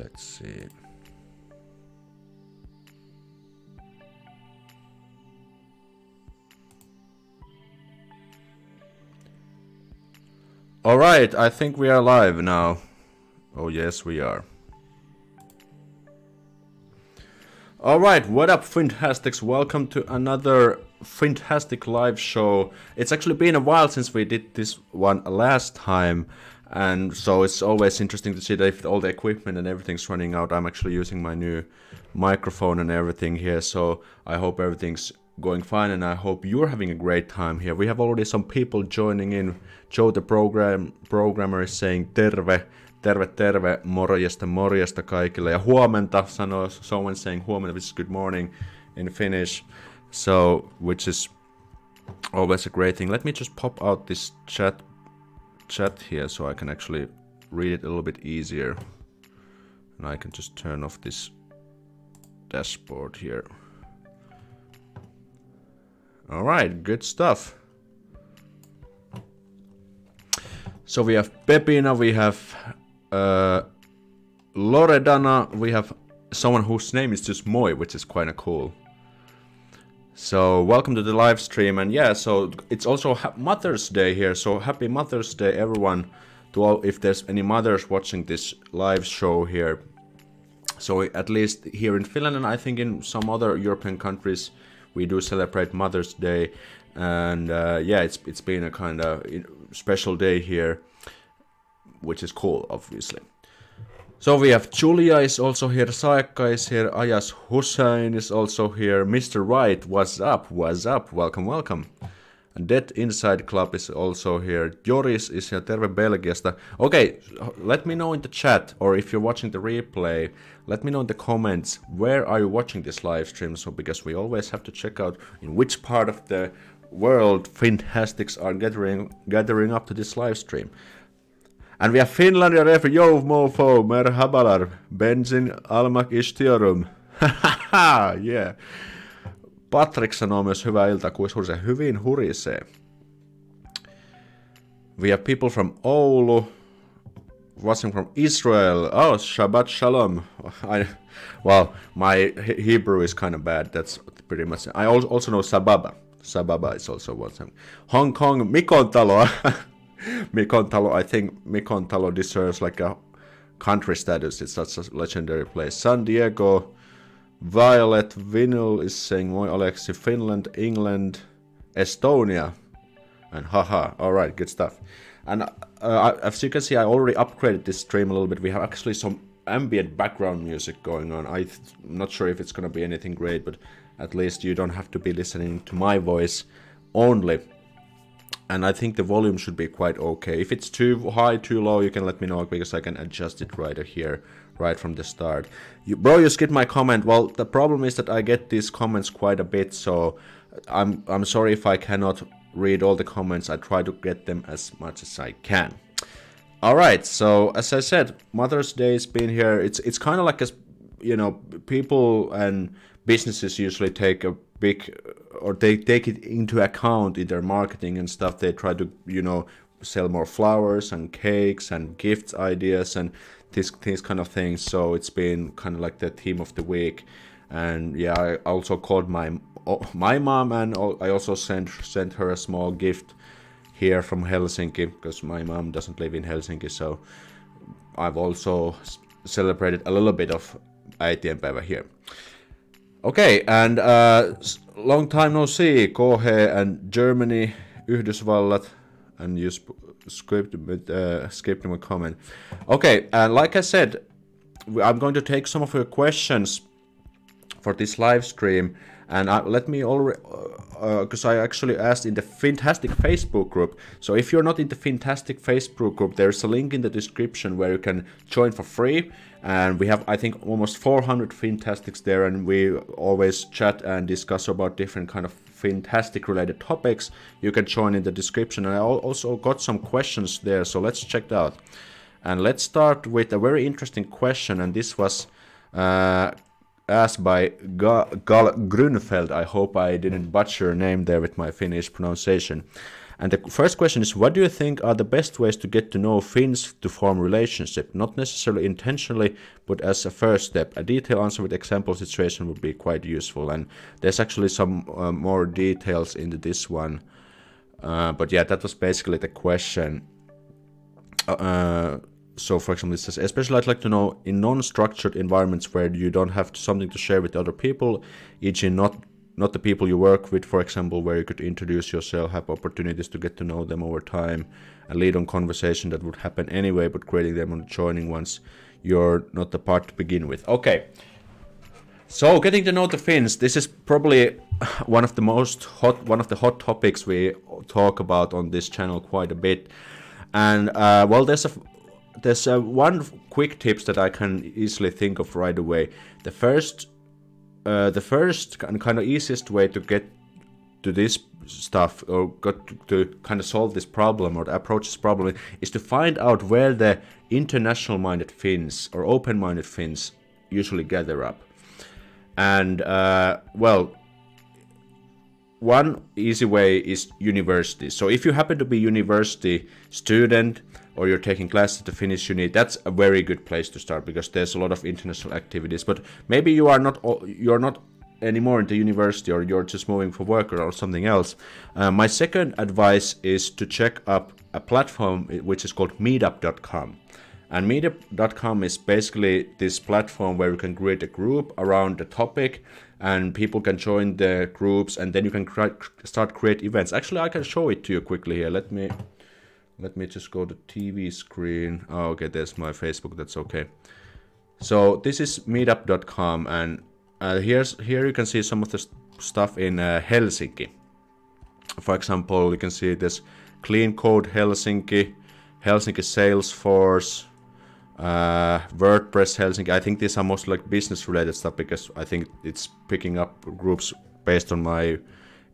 Let's see. All right, I think we are live now. Oh yes, we are. All right, what up, Finntastics? Welcome to another Finntastic live show. It's actually been a while since we did this one last time, and so it's always interesting to see that if all the equipment and everything's running out. I'm actually using my new microphone and everything here, so I hope everything's going fine, and I hope you're having a great time here. We have already some people joining in. Joe, the program programmer, is saying terve, terve, terve, morjesta, morjesta kaikille, ja huomenta sanoo someone saying huomenta, which is good morning in Finnish. So, which is always a great thing. Let me just pop out this chat chat here so I can actually read it a little bit easier. And I can just turn off this dashboard here. All right, good stuff. So we have Pepina, we have uh, Loredana, we have someone whose name is just Moi, which is quite a cool. So welcome to the live stream, and yeah, so it's also Mother's Day here. So happy Mother's Day, everyone! To all, if there's any mothers watching this live show here. So at least here in Finland, and I think in some other European countries, we do celebrate Mother's Day, and uh, yeah, it's it's been a kind of special day here, which is cool, obviously. So we have Julia is also here, Saekka is here, Ayas Hussein is also here, Mr. Right, what's up, what's up, welcome, welcome. And Dead Inside Club is also here, Joris is here, terve Belgiasta. Okay, let me know in the chat, or if you're watching the replay, let me know in the comments, where are you watching this live stream, so because we always have to check out in which part of the world Finntastics are gathering, gathering up to this live stream. And we have Finlandia ref Yo mofo merhabalar Benzin almak istiorum. yeah. Patrick sanoo myös hyvää iltaa, kuis hurisee. Hyvin hurisee. We have people from Oulu. Watching from Israel. Oh, Shabbat Shalom. I, well, my Hebrew is kind of bad. That's pretty much. I also know Sababa. Sababa is also one. Hong Kong, Mikon Mikontalo, I think Mikontalo deserves like a country status. It's such a legendary place. San Diego, Violet Vinyl is saying Moi Aleksi, Finland, England, Estonia, and haha. All right, good stuff. And uh, as you can see, I already upgraded this stream a little bit. We have actually some ambient background music going on. I'm not sure if it's gonna be anything great, but at least you don't have to be listening to my voice only and I think the volume should be quite okay. If it's too high, too low, you can let me know because I can adjust it right here, right from the start. You, bro, you skipped my comment. Well, the problem is that I get these comments quite a bit, so I'm I'm sorry if I cannot read all the comments. I try to get them as much as I can. All right, so as I said, Mother's Day's been here. It's it's kind of like a, you know, people and businesses usually take a big or they take it into account in their marketing and stuff they try to you know sell more flowers and cakes and gifts ideas and this these kind of things. So it's been kind of like the theme of the week. And yeah i also called my my mom and i also sent sent her a small gift here from helsinki because my mom doesn't live in helsinki. So i've also celebrated a little bit of äitienpäivä here. Okay, and uh, long time no see, Kohe and Germany, Yhdysvallat, and you skipped, uh, skipped my comment. Okay, and like I said, I'm going to take some of your questions for this live stream, and I, let me already, because uh, uh I actually asked in the Finntastic Facebook group. So if you're not in the Finntastic Facebook group, there's a link in the description where you can join for free. And we have I think almost 400 Finntastics there and we always chat and discuss about different kind of fantastic related topics. You can join in the description. And I also got some questions there so let's check it out. And let's start with a very interesting question and this was uh, asked by Gal Grunfeld I hope I didn't butcher your name there with my Finnish pronunciation And the first question is, what do you think are the best ways to get to know Finns to form relationship? Not necessarily intentionally, but as a first step. A detailed answer with example situation would be quite useful. And there's actually some uh, more details into this one. Uh, but yeah, that was basically the question. Uh, so for example, it says, especially I'd like to know in non-structured environments where you don't have something to share with other people, e.g. not not the people you work with, for example, where you could introduce yourself, have opportunities to get to know them over time, and lead on conversation that would happen anyway, but creating them on joining once you're not the part to begin with. Okay. So getting to know the Finns, this is probably one of the most hot, one of the hot topics we talk about on this channel quite a bit. And uh, well, there's a there's a one quick tips that I can easily think of right away. The first uh, the first and kind of easiest way to get to this stuff or got to, to, kind of solve this problem or approach this problem is to find out where the international minded Finns or open minded Finns usually gather up. And uh, well, one easy way is university. So if you happen to be university student or you're taking classes to Finnish uni, that's a very good place to start because there's a lot of international activities. But maybe you are not you're not anymore in the university or you're just moving for work or something else. Uh, my second advice is to check up a platform which is called meetup.com. And meetup.com is basically this platform where you can create a group around the topic and people can join the groups and then you can start create events. Actually, I can show it to you quickly here. Let me let me just go to TV screen. Oh, okay, there's my Facebook. That's okay. So this is meetup.com, and uh, here's here you can see some of the st stuff in uh, Helsinki. For example, you can see this Clean Code Helsinki, Helsinki Salesforce, uh, WordPress Helsinki. I think these are mostly like business related stuff because I think it's picking up groups based on my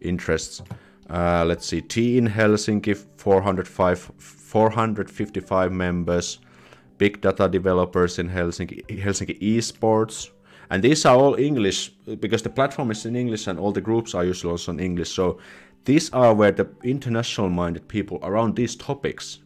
interests. Uh, let's see, T in Helsinki, 405, 455 members. Big data developers in Helsinki, Helsinki esports. And these are all English because the platform is in English and all the groups are usually also in English. So these are where the international minded people around these topics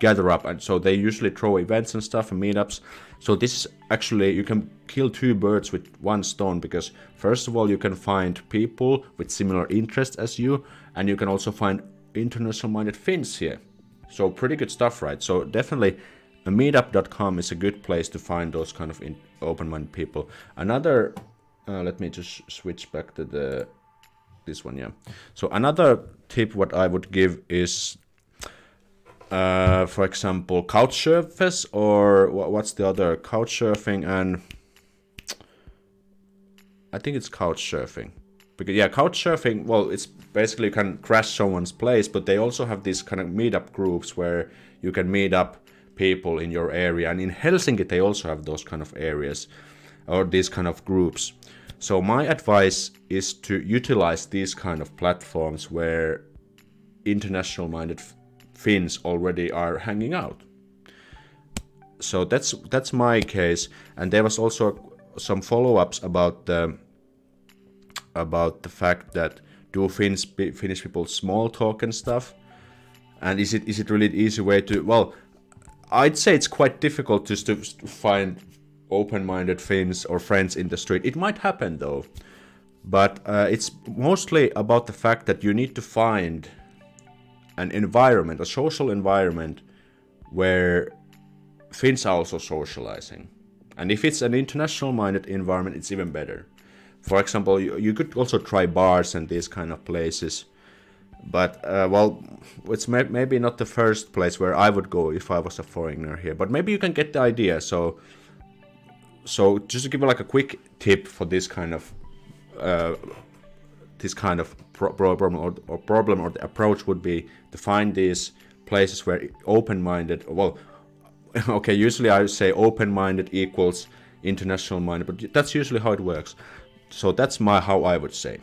gather up. And so they usually throw events and stuff and meetups. So this is actually you can kill two birds with one stone because first of all you can find people with similar interests as you and you can also find international minded Finns here. So pretty good stuff right? So definitely meetup.com is a good place to find those kind of open-minded people. Another uh, let me just switch back to the this one yeah. So another tip what i would give is uh, for example, Couchsurfers or what's the other? Couchsurfing and I think it's Couchsurfing. Because yeah, Couchsurfing, well, it's basically you can crash someone's place, but they also have these kind of meetup groups where you can meet up people in your area. And in Helsinki, they also have those kind of areas or these kind of groups. So my advice is to utilize these kind of platforms where international minded Finns already are hanging out. So that's that's my case, and there was also some follow-ups about the about the fact that do Finns Finnish people small talk and stuff, and is it is it really an easy way to well, I'd say it's quite difficult just to find open-minded Finns or friends in the street. It might happen though, but uh, it's mostly about the fact that you need to find an environment, a social environment where Finns are also socializing. And if it's an international minded environment, it's even better. For example, you, you could also try bars and these kind of places. But, uh, well, it's may maybe not the first place where I would go if I was a foreigner here. But maybe you can get the idea. So, so just to give like a quick tip for this kind of uh, this kind of pro problem or, or, problem or the approach would be to find these places where open-minded well okay usually i say open-minded equals international minded but that's usually how it works. So that's my how i would say.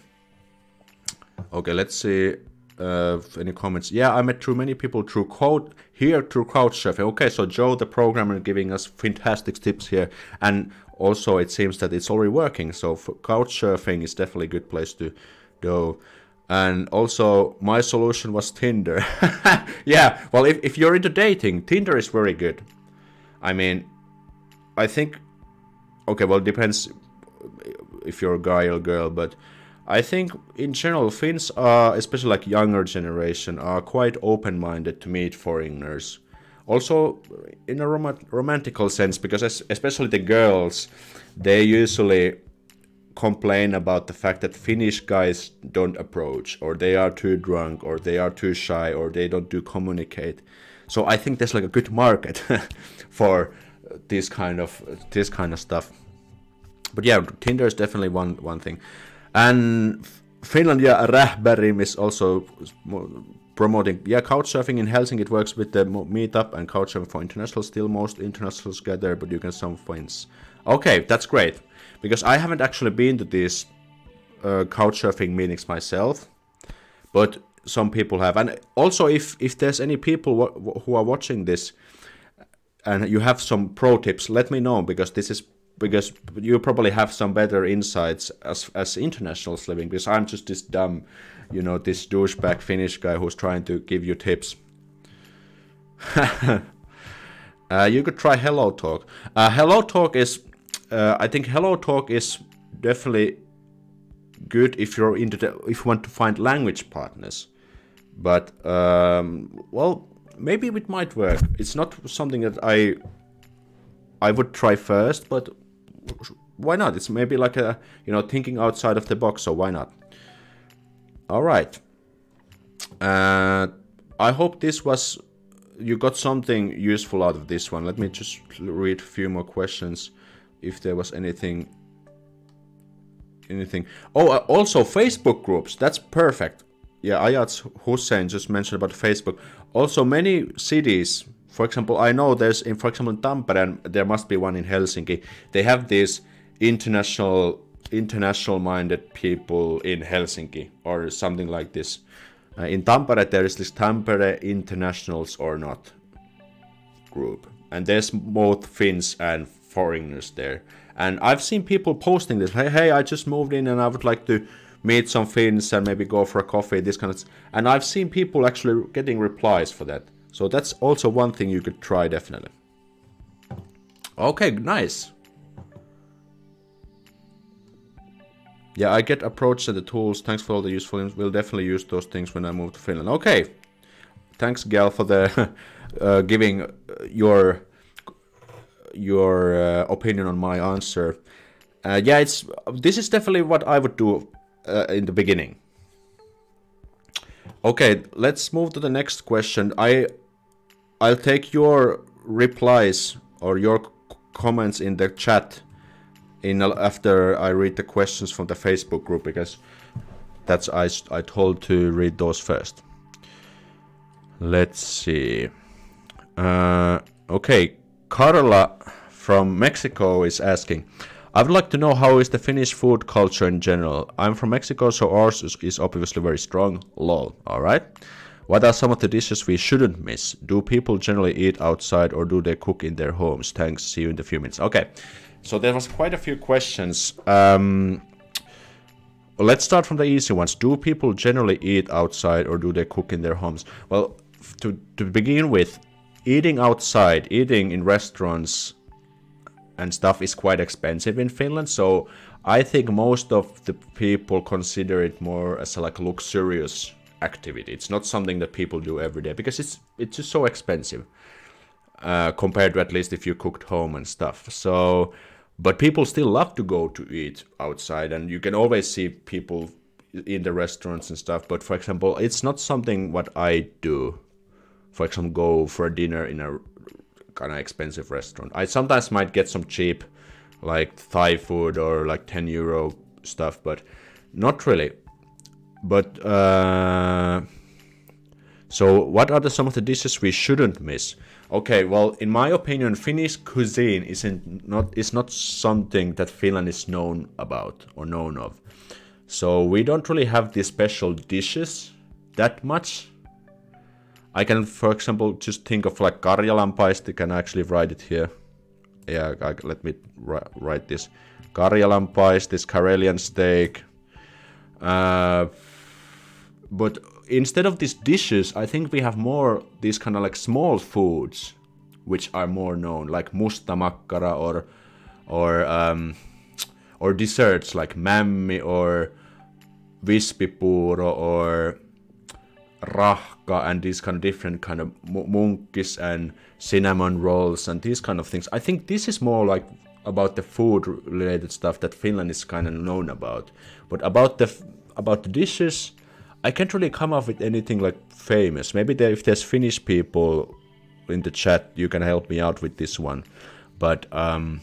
Okay let's see uh, any comments. Yeah i met too many people through code here through couchsurfing okay so joe the programmer giving us fantastic tips here. And also it seems that it's already working. So couchsurfing is definitely a good place to though And also, my solution was Tinder. yeah, well, if, if you're into dating, Tinder is very good. I mean, I think, okay, well, it depends if you're a guy or girl, but I think in general, Finns are, especially like younger generation, are quite open-minded to meet foreigners. Also, in a rom- romantical sense, because especially the girls, they usually complain about the fact that Finnish guys don't approach, or they are too drunk, or they are too shy, or they don't do communicate. So I think there's like a good market for this kind of this kind of stuff. But yeah, Tinder is definitely one one thing, and Finlandia Rähbärim is also promoting yeah couchsurfing in Helsinki. It works with the meetup and couchsurfing for international. Still, most internationals gather, but you can some friends. Okay, that's great because I haven't actually been to these uh, couchsurfing meetings myself, but some people have. And also, if if there's any people who are watching this and you have some pro tips, let me know because this is because you probably have some better insights as as internationals living. Because I'm just this dumb, you know, this douchebag Finnish guy who's trying to give you tips. uh, you could try Hello Talk. Uh, Hello Talk is uh, I think Hello Talk is definitely good if you're into the, if you want to find language partners. But um, well, maybe it might work. It's not something that I I would try first, but why not? It's maybe like a you know thinking outside of the box, so why not? All right. Uh, I hope this was you got something useful out of this one. Let me just read a few more questions if there was anything anything. Oh uh, also facebook groups. That's perfect. Yeah ayat hussein just mentioned about facebook. Also many cities for example i know there's in for example in tampere and there must be one in helsinki. They have these international international minded people in helsinki or something like this. Uh, in tampere there is this tampere internationals or not group. And there's both finns and foreigners there. And I've seen people posting this, hey, hey, I just moved in and I would like to meet some Finns and maybe go for a coffee, this kind of. And I've seen people actually getting replies for that. So that's also one thing you could try definitely. Okay, nice. Yeah, I get approached at the tools. Thanks for all the useful. We'll definitely use those things when I move to Finland. Okay. Thanks, Gal, for the uh, giving your your uh, opinion on my answer. Uh, yeah, it's this is definitely what I would do uh, in the beginning. Okay, let's move to the next question. I I'll take your replies or your comments in the chat in after I read the questions from the Facebook group because that's I I told to read those first. Let's see. Uh, okay, Carla from Mexico is asking, I would like to know how is the Finnish food culture in general. I'm from Mexico, so ours is, obviously very strong. Lol. All right. What are some of the dishes we shouldn't miss? Do people generally eat outside or do they cook in their homes? Thanks. See you in a few minutes. Okay. So there was quite a few questions. Um, let's start from the easy ones. Do people generally eat outside or do they cook in their homes? Well, to, to begin with, eating outside, eating in restaurants and stuff is quite expensive in Finland. So I think most of the people consider it more as a like luxurious activity. It's not something that people do every day because it's it's just so expensive uh, compared to at least if you cooked home and stuff. So, but people still love to go to eat outside, and you can always see people in the restaurants and stuff. But for example, it's not something what I do for example, go for a dinner in a kind of expensive restaurant. I sometimes might get some cheap, like Thai food or like 10 euro stuff, but not really. But uh, so, what are the, some of the dishes we shouldn't miss? Okay, well, in my opinion, Finnish cuisine isn't not is not something that Finland is known about or known of. So we don't really have these special dishes that much I can, for example, just think of like Karjalan paisti. Can actually write it here. Yeah, I, let me write this. Karjalan paisti, this Karelian steak. Uh, but instead of these dishes, I think we have more these kind of like small foods, which are more known, like musta makkara or or um, or desserts like mämmi or vispipuro or rahka and these kind of different kind of munkis and cinnamon rolls and these kind of things. I think this is more like about the food related stuff that Finland is kind of known about. But about the about the dishes, I can't really come up with anything like famous. Maybe there, if there's Finnish people in the chat, you can help me out with this one. But um,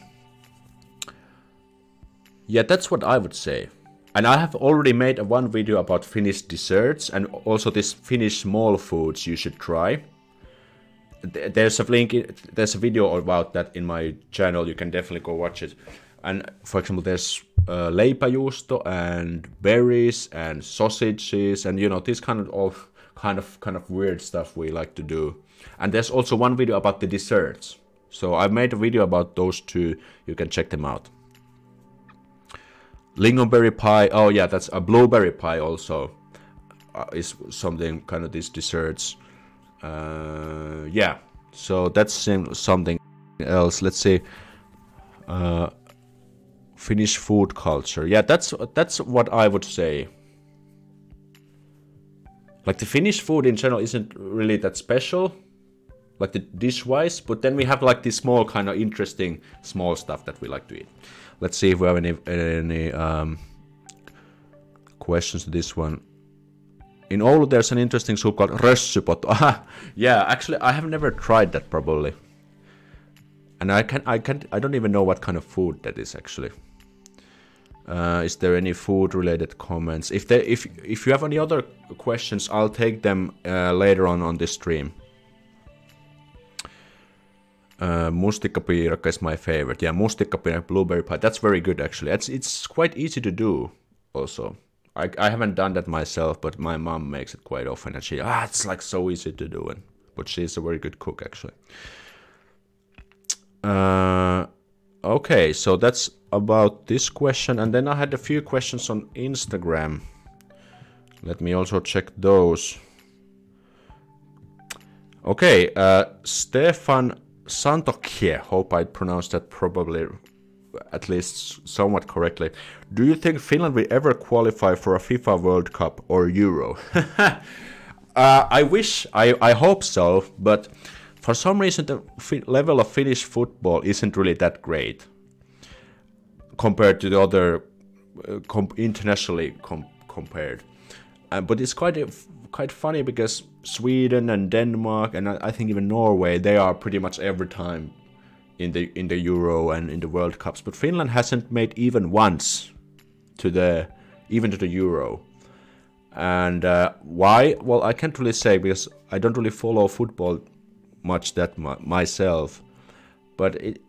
yeah, that's what I would say. And I have already made one video about Finnish desserts and also this Finnish small foods you should try. There's a link, there's a video about that in my channel. You can definitely go watch it. And for example, there's uh, leipäjuusto and berries and sausages and you know this kind of kind of kind of weird stuff we like to do. And there's also one video about the desserts. So I made a video about those two. You can check them out. Lingonberry pie. Oh yeah, that's a blueberry pie also. Uh, is something kind of these desserts. Uh, yeah, so that's something else. Let's see. Uh, Finnish food culture. Yeah, that's that's what I would say. Like the Finnish food in general isn't really that special, like the dish-wise, but then we have like this small kind of interesting small stuff that we like to eat. Let's see if we have any any um, questions to this one. In Oulu, there's an interesting soup called rössypot. yeah, actually, I have never tried that probably, and I can I can I don't even know what kind of food that is actually. Uh, is there any food related comments? If there, if if you have any other questions, I'll take them uh, later on on this stream. Uh, mustikkapiirakka is my favorite. Yeah, mustikkapiirakka blueberry pie. That's very good actually. It's it's quite easy to do. Also, I I haven't done that myself, but my mom makes it quite often, and she ah, it's like so easy to do. And but she's a very good cook actually. Uh, okay, so that's about this question. And then I had a few questions on Instagram. Let me also check those. Okay, uh, Stefan Santokie, hope I pronounced that probably at least somewhat correctly. Do you think Finland will ever qualify for a FIFA World Cup or Euro? uh, I wish, I, I hope so, but for some reason the level of Finnish football isn't really that great compared to the other uh, internationally com- compared. Uh, but it's quite quite funny because Sweden and Denmark and I, think even Norway they are pretty much every time in the in the Euro and in the World Cups. But Finland hasn't made even once to the even to the Euro. And uh, why? Well, I can't really say because I don't really follow football much that mu- myself. But it,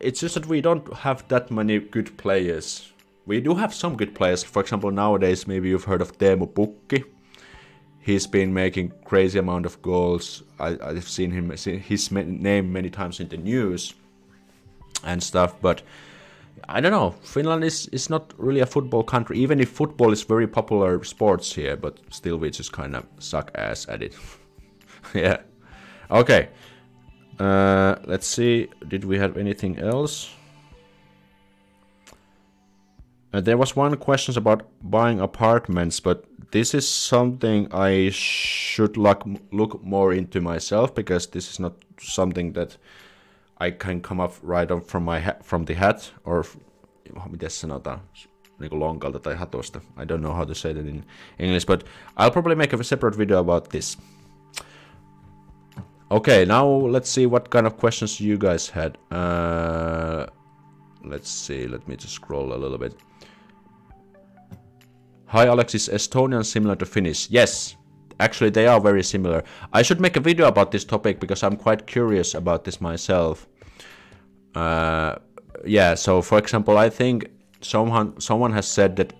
it's just that we don't have that many good players. We do have some good players. For example, nowadays maybe you've heard of Teemu Pukki. He's been making crazy amount of goals. I, have seen him seen his name many times in the news and stuff. But I don't know. Finland is is not really a football country. Even if football is very popular sports here, but still we just kind of suck ass at it. yeah. Okay. Uh, let's see, did we have anything else? Uh, there was one question about buying apartments, but this is something I should look, look more into myself because this is not something that I can come up right up from my from the hat or. I don't know how to say that in English, but I'll probably make a separate video about this. Okay, now let's see what kind of questions you guys had. Uh, let's see, let me just scroll a little bit. Hi Alex, is Estonian similar to Finnish? Yes, actually they are very similar. I should make a video about this topic because I'm quite curious about this myself. Uh, yeah, so for example, I think someone someone has said that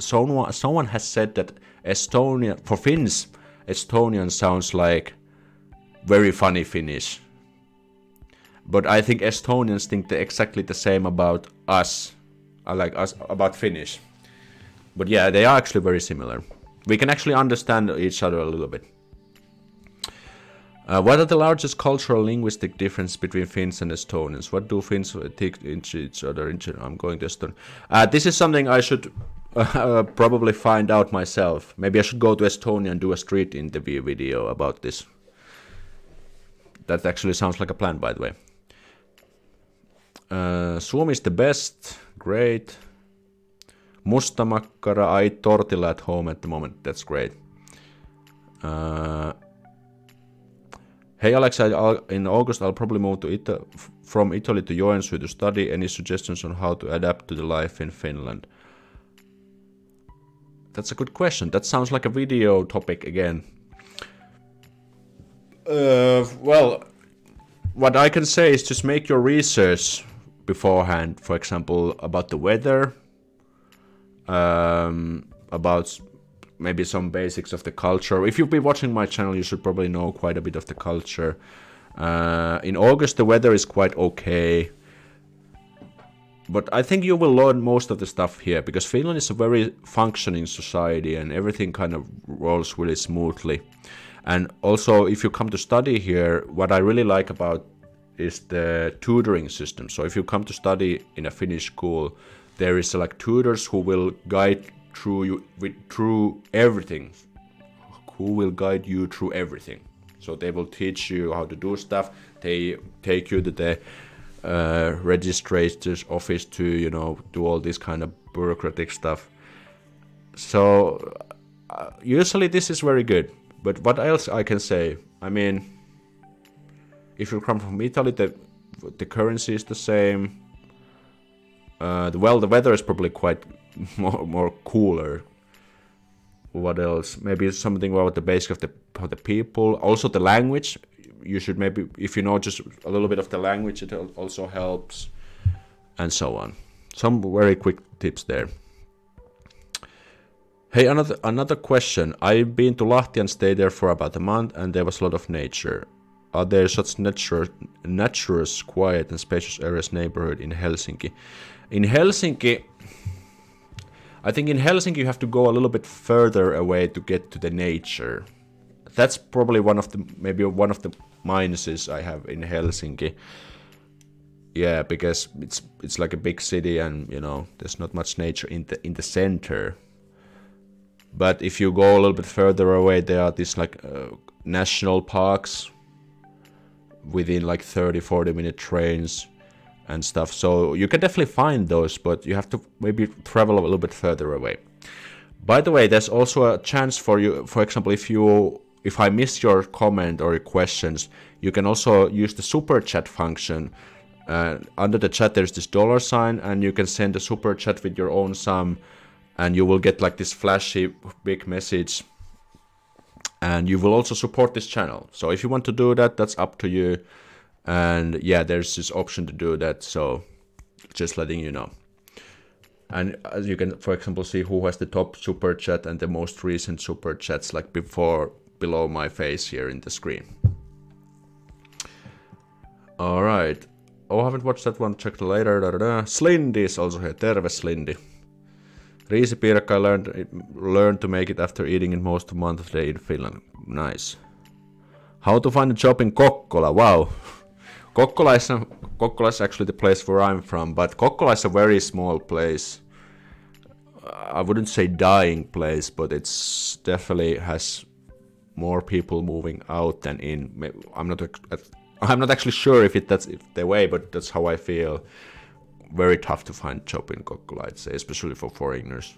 someone someone has said that Estonian for Finns Estonian sounds like very funny Finnish. But I think Estonians think the, exactly the same about us, uh, like us about Finnish. But yeah, they are actually very similar. we can actually understand each other a little bit. Uh, what are the largest cultural linguistic difference between Finns and Estonians? What do Finns take into each other? I'm going to Estonia. Uh, this is something I should uh, probably find out myself. Maybe I should go to Estonia and do a street interview video about this. That actually sounds like a plan, by the way. Uh, Suomi is the best. Great. Musta makkara. I tortilla at home at the moment. That's great. Uh, Hey Alex, in August I'll probably move to Ita from Italy to Joensuu to study. Any suggestions on how to adapt to the life in Finland? That's a good question. That sounds like a video topic again. Uh, well, what I can say is just make your research beforehand. For example, about the weather, um, about maybe some basics of the culture. If you've been watching my channel, you should probably know quite a bit of the culture. Uh, in August, the weather is quite okay. But I think you will learn most of the stuff here because Finland is a very functioning society and everything kind of rolls really smoothly. And also, if you come to study here, what I really like about is the tutoring system. So if you come to study in a Finnish school, there is like tutors who will guide through you with through everything. Who will guide you through everything. So they will teach you how to do stuff. They take you to the uh, registrator's office to you know do all this kind of bureaucratic stuff. So uh, usually this is very good. But what else i can say? I mean if you come from italy the the currency is the same uh, well the weather is probably quite more more cooler. What else? Maybe something about the basic of the of the people. Also the language. You should maybe if you know just a little bit of the language, it also helps, and so on. Some very quick tips there. Hey, another another question. I've been to Lahti and stayed there for about a month, and there was a lot of nature. Are there such nature, naturous, quiet, and spacious areas neighborhood in Helsinki? In Helsinki, I think in Helsinki you have to go a little bit further away to get to the nature. That's probably one of the maybe one of the minuses I have in Helsinki. Yeah, because it's it's like a big city and you know there's not much nature in the in the center. But if you go a little bit further away, there are these like uh, national parks within like 30 40 minute trains and stuff. So you can definitely find those, but you have to maybe travel a little bit further away. By the way, there's also a chance for you, for example, if you if I missed your comment or your questions, you can also use the super chat function. Uh, under the chat, there's this dollar sign, and you can send a super chat with your own sum, and you will get like this flashy big message. And you will also support this channel. So if you want to do that, that's up to you and yeah there's this option to do that so just letting you know. And as you can for example see who has the top super chat and the most recent super chats like before below my face here in the screen. All right. Oh I haven't watched that one. Check later da, da, da. Slindy is also here. Terve Slindy. Riisipiirakka learned learned to make it after eating it most of month of day in Finland. Nice. How to find a job in Kokkola? Wow Kokkola is, Kokkola is actually the place where I'm from, but Kokkola is a very small place. I wouldn't say dying place, but it's definitely has more people moving out than in. I'm not. I'm not actually sure if it that's if the way, but that's how I feel. Very tough to find job in Kokkola, I'd say, especially for foreigners.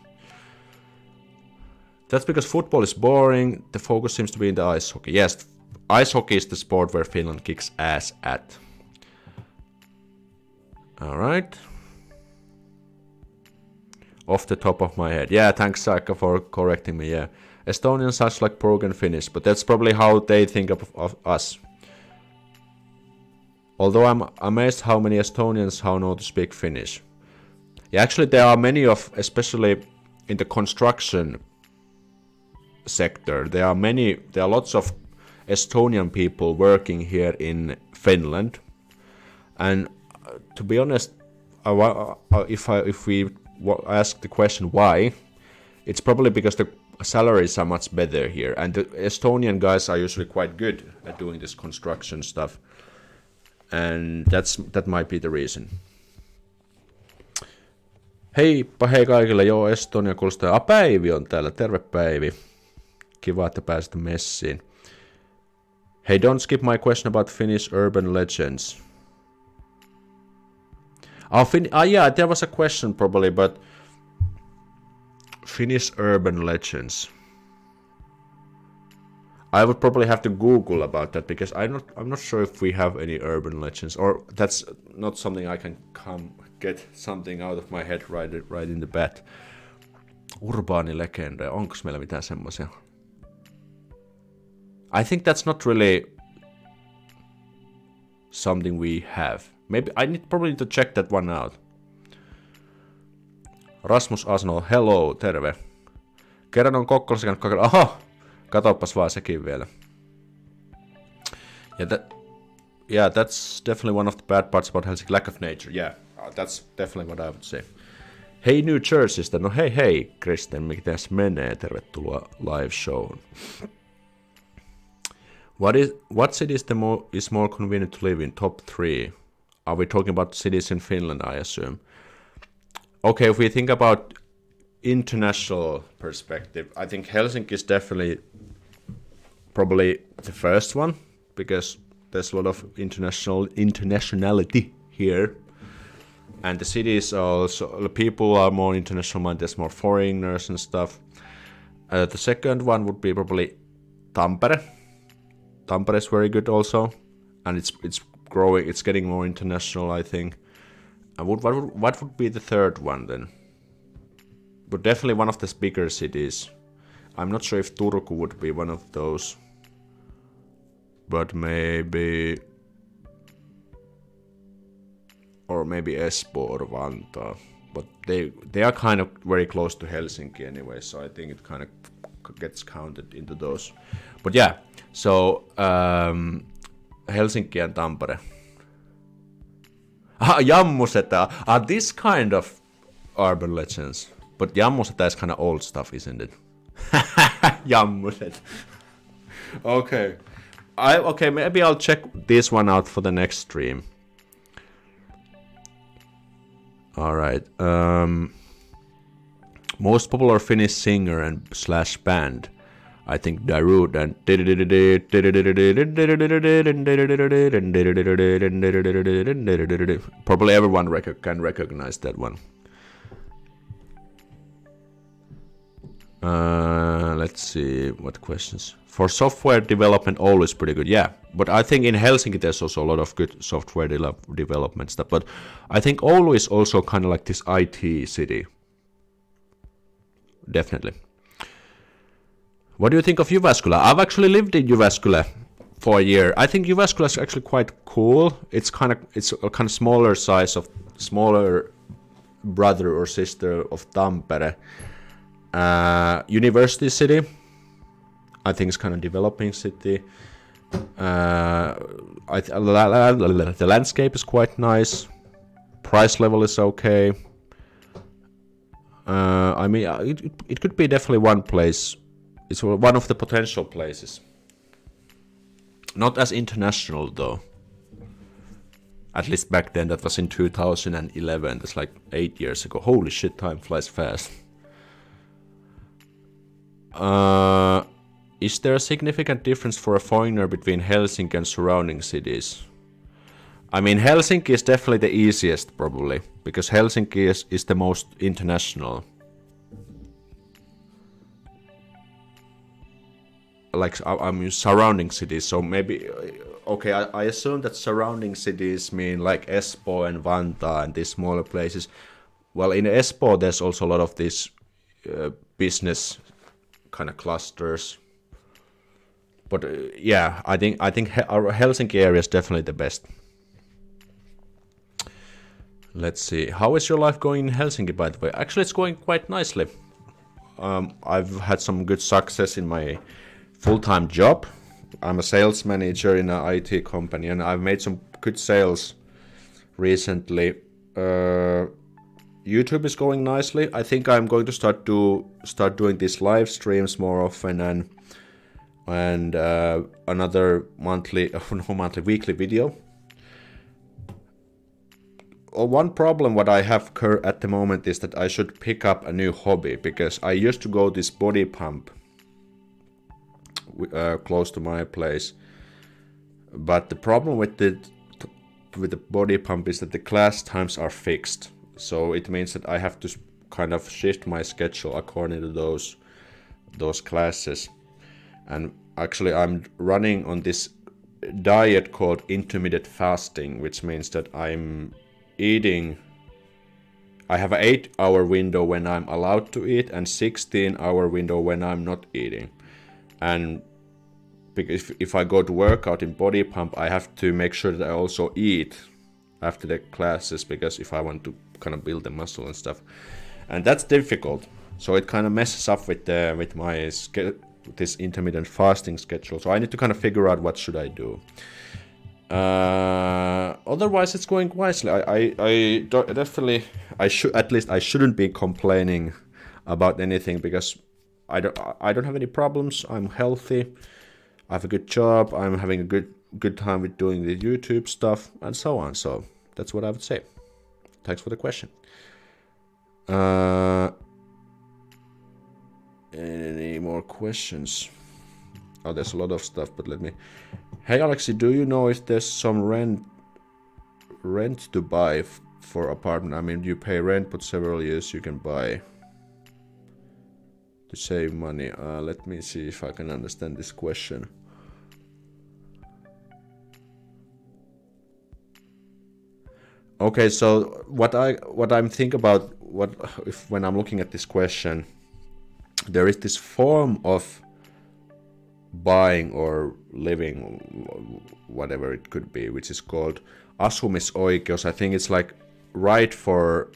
That's because football is boring. The focus seems to be in the ice hockey. Yes, ice hockey is the sport where Finland kicks ass at. Alright. Off the top of my head. Yeah, thanks Saika for correcting me, yeah. Estonians such like broken Finnish, but that's probably how they think of, of us. Although I'm amazed how many Estonians how know to speak Finnish. Yeah, actually there are many of, especially in the construction sector, there are many, there are lots of Estonian people working here in Finland. And to be honest, uh, if I if we ask the question why, it's probably because the salaries are much better here, and the Estonian guys are usually quite good at doing this construction stuff, and that's that might be the reason. Heippa hei kaikille, joo Estonia kuulostaa. Päivi on täällä, terve Päivi. Kiva, että pääsit messiin. Hey, don't skip my question about Finnish urban legends. Oh, fin- ah, yeah, there was a question probably, but Finnish urban legends. I would probably have to Google about that because I'm not I'm not sure if we have any urban legends or that's not something I can come get something out of my head right right in the bat. Urbaani legenda, onko meillä mitään semmoisia? I think that's not really something we have. Maybe I need probably need to check that one out. Rasmus Asno, hello, terve. Kerran on Kokkolassa käynyt kokeilla. Aha, katoppas vaan sekin vielä. Yeah, that, yeah, that's definitely one of the bad parts about Helsinki, lack of nature. Yeah, uh, that's definitely what I would say. Hei New Jerseystä, no hei hei Kristen, mitäs menee? Tervetuloa live showhun. What is what city is the more is more convenient to live in? Top three. Are we talking about cities in Finland? I assume. Okay, if we think about international perspective, I think Helsinki is definitely probably the first one because there's a lot of international internationality here, and the cities are also the people are more international minded. There's more foreigners and stuff. Uh, the second one would be probably Tampere. Tampere is very good also, and it's it's growing. It's getting more international, I think. And what what would, what would be the third one then? But definitely one of the bigger cities. I'm not sure if Turku would be one of those. But maybe or maybe Espoo or Vantaa. But they they are kind of very close to Helsinki anyway, so I think it kind of gets counted into those. But yeah, so um, Helsinki and Tampere. Ah, Jammuseta are this kind of urban legends. But Jammuseta is kind of old stuff, isn't it? Jammuseta. okay. I okay, maybe I'll check this one out for the next stream. All right. Um, most popular Finnish singer and slash band. I think Darude and probably everyone rec- can recognize that one. Uh, let's see what questions. For software development, always pretty good. Yeah, but I think in Helsinki there's also a lot of good software de- development stuff. But I think Oulu is also kind of like this IT city. Definitely. What do you think of Jyväskylä? I've actually lived in Jyväskylä for a year. I think Jyväskylä is actually quite cool. It's kind of it's a kind of smaller size of smaller brother or sister of Tampere. Uh, university city. I think it's kind of developing city. Uh, I th- the landscape is quite nice. Price level is okay. Uh, I mean, it, it could be definitely one place it's one of the potential places. Not as international though. At least back then, that was in 2011. That's like eight years ago. Holy shit, time flies fast. Uh, is there a significant difference for a foreigner between Helsinki and surrounding cities? I mean, Helsinki is definitely the easiest, probably, because Helsinki is, is the most international. Like I, mean surrounding cities. So maybe okay, I, I assume that surrounding cities mean like Espoo and Vantaa and these smaller places. Well, in Espoo, there's also a lot of these uh, business kind of clusters. But uh, yeah, I think I think our Helsinki area is definitely the best. Let's see. How is your life going in Helsinki, by the way? Actually, it's going quite nicely. Um, I've had some good success in my full-time job. I'm a sales manager in an IT company, and I've made some good sales recently. Uh, YouTube is going nicely. I think I'm going to start to start doing these live streams more often and and uh, another monthly, no monthly, weekly video. Uh, one problem what I have at the moment is that I should pick up a new hobby because I used to go this body pump uh, close to my place, but the problem with the with the body pump is that the class times are fixed, so it means that I have to kind of shift my schedule according to those those classes, and actually I'm running on this diet called intermittent fasting, which means that I'm eating I have an 8 hour window when I'm allowed to eat and 16 hour window when I'm not eating. And because if, if I go to workout in body pump, I have to make sure that I also eat after the classes because if I want to kind of build the muscle and stuff. And that's difficult. So it kind of messes up with the with my this intermittent fasting schedule. So I need to kind of figure out what should I do. Uh, otherwise, it's going wisely. I, I, I definitely, I should at least I shouldn't be complaining about anything because I don't, I don't have any problems. I'm healthy. I have a good job. I'm having a good, good time with doing the YouTube stuff and so on. So that's what I would say. Thanks for the question. Uh, any more questions? Oh, there's a lot of stuff, but let me... Hey, Aleksi, do you know if there's some rent rent to buy for apartment? I mean, you pay rent, but several years you can buy to save money. Uh, let me see if I can understand this question. Okay, so what I what I'm think about what if when I'm looking at this question, there is this form of buying or living, whatever it could be, which is called asumisoikeus. I think it's like right for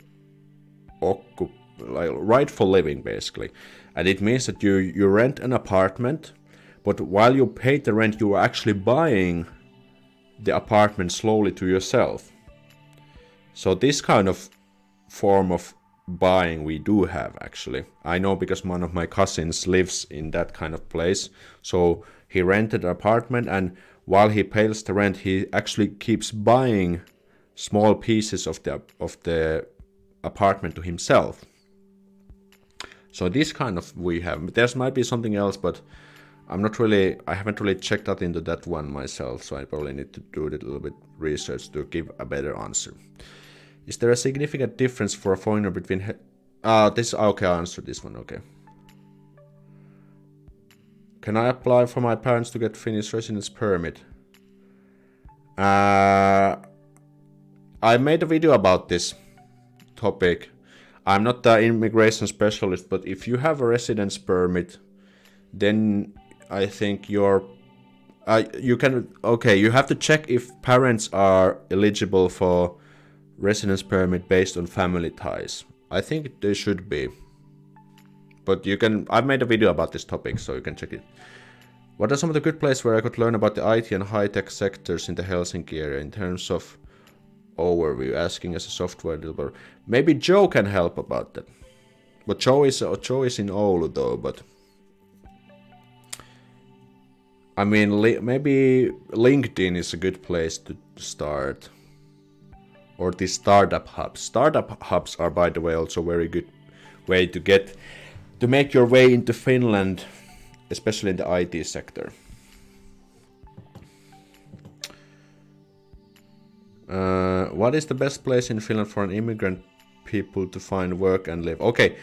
occup like right for living basically, and it means that you you rent an apartment, but while you pay the rent, you are actually buying the apartment slowly to yourself. So this kind of form of buying we do have actually. I know because one of my cousins lives in that kind of place. So he rented an apartment and while he pays the rent he actually keeps buying small pieces of the of the apartment to himself. So this kind of we have. There might be something else, but I'm not really. I haven't really checked out into that one myself. So I probably need to do a little bit research to give a better answer. Is there a significant difference for a foreigner between... Uh, this... Okay, I answered this one, okay. Can I apply for my parents to get Finnish residence permit? Uh, I made a video about this topic. I'm not the immigration specialist, but if you have a residence permit, then I think you're uh, you can okay you have to check if parents are eligible for residence permit based on family ties. I think they should be. But you can, I've made a video about this topic, so you can check it. What are some of the good places where I could learn about the IT and high-tech sectors in the Helsinki area in terms of overview, asking as a software developer? Maybe Joe can help about that. But Joe is, uh, Joe is in Oulu though, but... I mean, li maybe LinkedIn is a good place to start or the startup hubs. Startup hubs are, by the way, also a very good way to get to make your way into Finland, especially in the IT sector. Uh, what is the best place in Finland for an immigrant people to find work and live? Okay,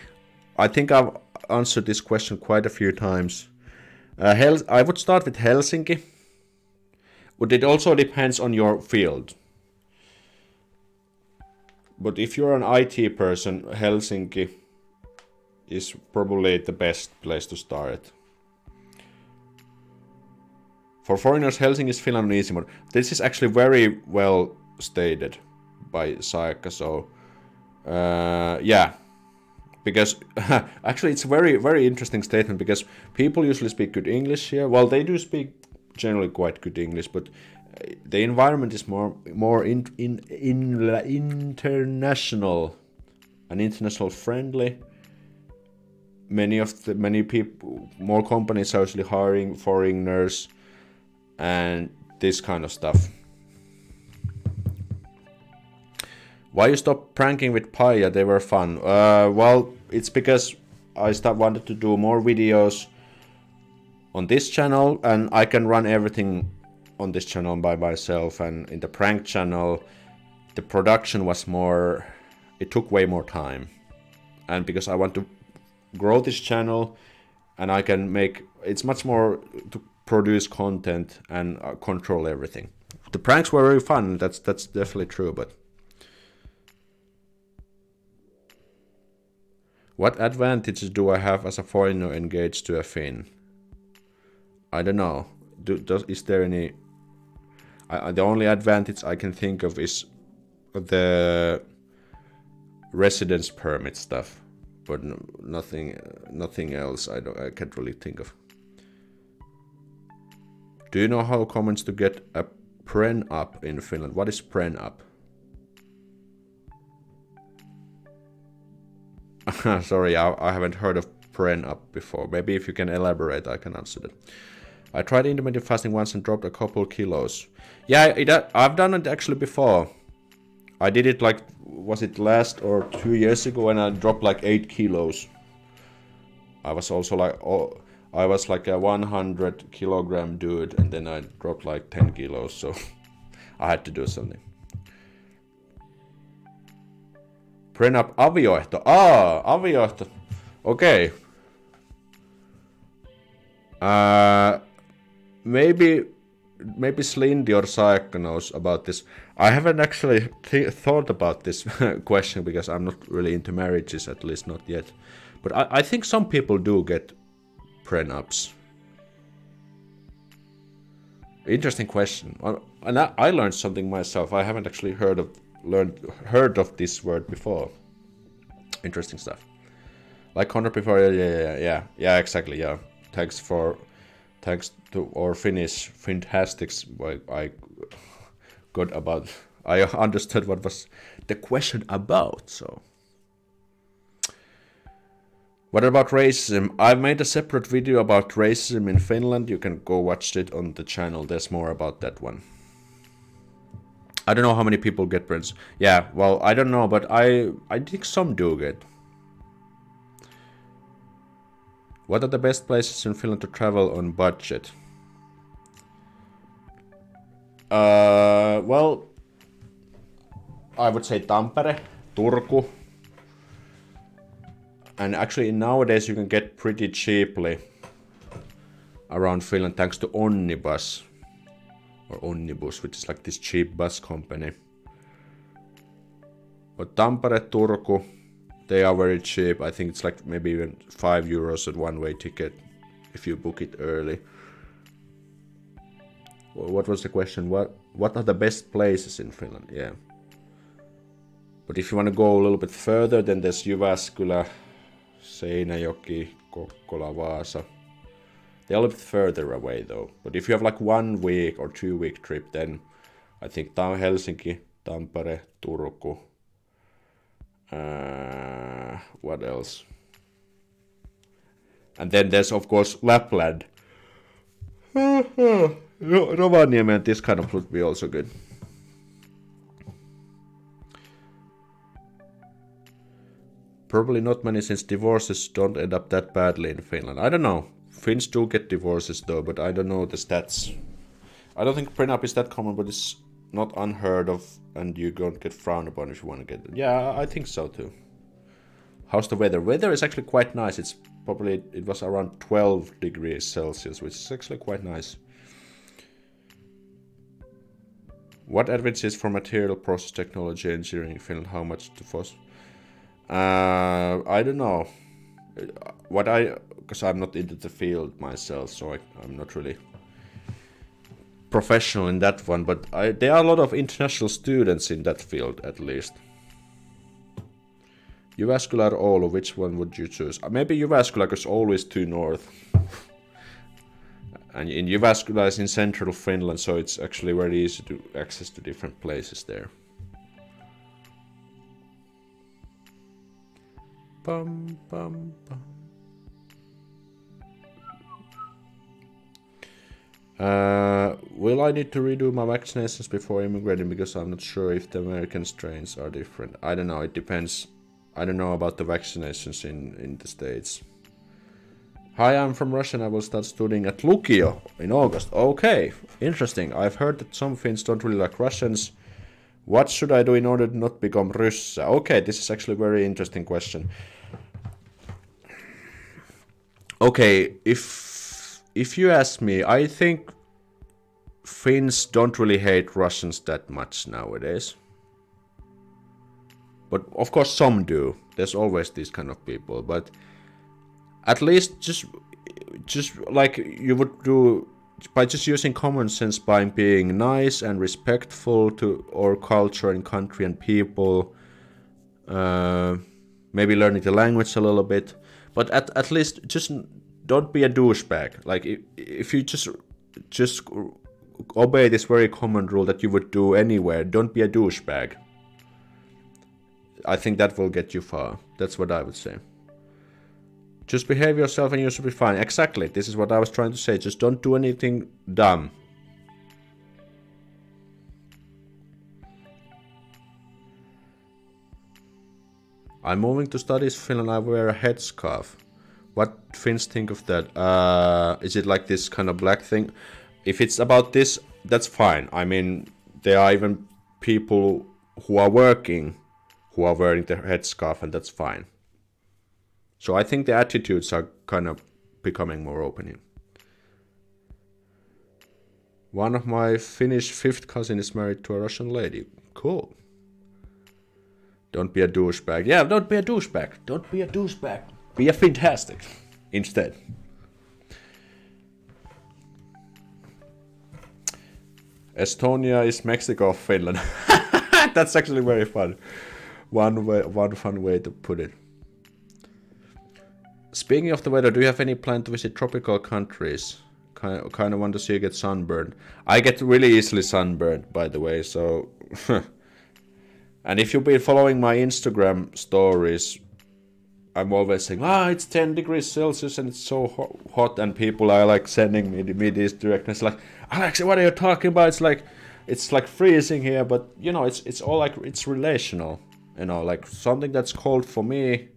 I think I've answered this question quite a few times. Uh, Hel- I would start with Helsinki, but it also depends on your field. But if you're an IT person, Helsinki is probably the best place to start. For foreigners, Helsinki is Finland and easy mode. This is actually very well stated by Saika, so uh, yeah. Because actually it's very very interesting statement because people usually speak good English here. Well, they do speak generally quite good English, but the environment is more more in, in, in international and international friendly. Many of the many people, more companies are actually hiring foreigners, and this kind of stuff. Why you stop pranking with Paya? They were fun. Uh, well, it's because I start wanted to do more videos on this channel, and I can run everything on this channel by myself. And in the prank channel, the production was more. It took way more time, and because I want to grow this channel, and I can make it's much more to produce content and uh, control everything. The pranks were very fun. That's that's definitely true, but. What advantages do I have as a foreigner engaged to a Finn? I don't know. Do, does, is there any... I, the only advantage I can think of is the residence permit stuff, but no, nothing, nothing else. I don't. I can't really think of. Do you know how common to get a pren up in Finland? What is pren up? Sorry, I, I, haven't heard of Pren up before. Maybe if you can elaborate, I can answer that. I tried intermittent fasting once and dropped a couple kilos. Yeah, it, uh, I've done it actually before. I did it like, was it last or two years ago and I dropped like 8 kilos. I was also like, oh, I was like a 100 kilogram dude and then I dropped like 10 kilos, so I had to do something. Prenup avioehto. Ah, avioehto. Okay. Uh, maybe maybe Slindy or Saekka knows about this. I haven't actually th thought about this question because I'm not really into marriages, at least not yet. But I, I think some people do get prenups. Interesting question. And I learned something myself. I haven't actually heard of learned heard of this word before. Interesting stuff. Like Connor before, yeah, yeah, yeah, yeah, exactly, yeah. Thanks for, thanks to our Finnish Finntastics. I, I got about, I understood what was the question about. So, what about racism? I've made a separate video about racism in Finland. You can go watch it on the channel. There's more about that one. I don't know how many people get prints. Yeah, well, I don't know, but I I think some do get. What are the best places in Finland to travel on budget? Uh, well, I would say Tampere, Turku. And actually nowadays you can get pretty cheaply around Finland thanks to Onnibus or Onnibus, which is like this cheap bus company. But Tampere, Turku, they are very cheap. I think it's like maybe even 5 euros a one-way ticket if you book it early. What was the question? What what are the best places in Finland? Yeah. But if you want to go a little bit further, then there's Jyväskylä, Seinäjoki, Kokkola, Vaasa. They're a little bit further away though. But if you have like one week or two week trip, then I think down Helsinki, Tampere, Turku. Uh, what else? And then there's of course Lapland. Rovaniemi and this kind of would be also good. Probably not many since divorces don't end up that badly in Finland. I don't know. Finns do get divorces though, but I don't know the stats. I don't think prenup is that common, but it's not unheard of, and you don't get frowned upon if you want to get it. Yeah, I think so too. How's the weather? Weather is actually quite nice. It's probably it was around 12 degrees Celsius, which is actually quite nice. What advantages for material process technology engineering in Finland? How much to force? Uh, I don't know. What I because I'm not into the field myself, so I, am not really professional in that one. But I, there are a lot of international students in that field, at least. Or Oulu, which one would you choose? Uh, maybe Jyväskylä, because is too north. and in Jyväskylä is in central Finland, so it's actually very easy to access to different places there. bum, bum, bum. Uh, will I need to redo my vaccinations before immigrating because I'm not sure if the American strains are different? I don't know. It depends. I don't know about the vaccinations in in the states. Hi, I'm from Russia and I will start studying at Lukio in August. Okay, interesting. I've heard that some Finns don't really like Russians. What should I do in order to not become Russa? Okay, this is actually a very interesting question. Okay, if if you ask me, I think Finns don't really hate Russians that much nowadays. But of course, some do. There's always these kind of people. But at least just, just like you would do by just using common sense, by being nice and respectful to our culture and country and people. Uh, maybe learning the language a little bit. But at, at least just don't be a douchebag. Like if, if you just just obey this very common rule that you would do anywhere, don't be a douchebag. I think that will get you far. That's what I would say. Just behave yourself and you should be fine. Exactly. This is what I was trying to say. Just don't do anything dumb. I'm moving to studies Finland. I wear a headscarf. What Finns think of that? Uh, is it like this kind of black thing? If it's about this, that's fine. I mean, there are even people who are working who are wearing the headscarf, and that's fine. So I think the attitudes are kind of becoming more open. One of my Finnish fifth cousin is married to a Russian lady. Cool. Don't be a douchebag. Yeah, don't be a douchebag. Don't be a douchebag. Be a Finntastic instead. Estonia is Mexico of Finland. That's actually very fun. One way, one fun way to put it. Speaking of the weather, do you have any plan to visit tropical countries? Kind of, kind of want to see you get sunburned. I get really easily sunburned, by the way. So, and if you've been following my Instagram stories, I'm always saying, ah, it's 10 degrees Celsius and it's so hot, and people are like sending me, me this directness, like, Alex, what are you talking about? It's like, it's like freezing here, but you know, it's it's all like it's relational. You know, like something that's cold for me,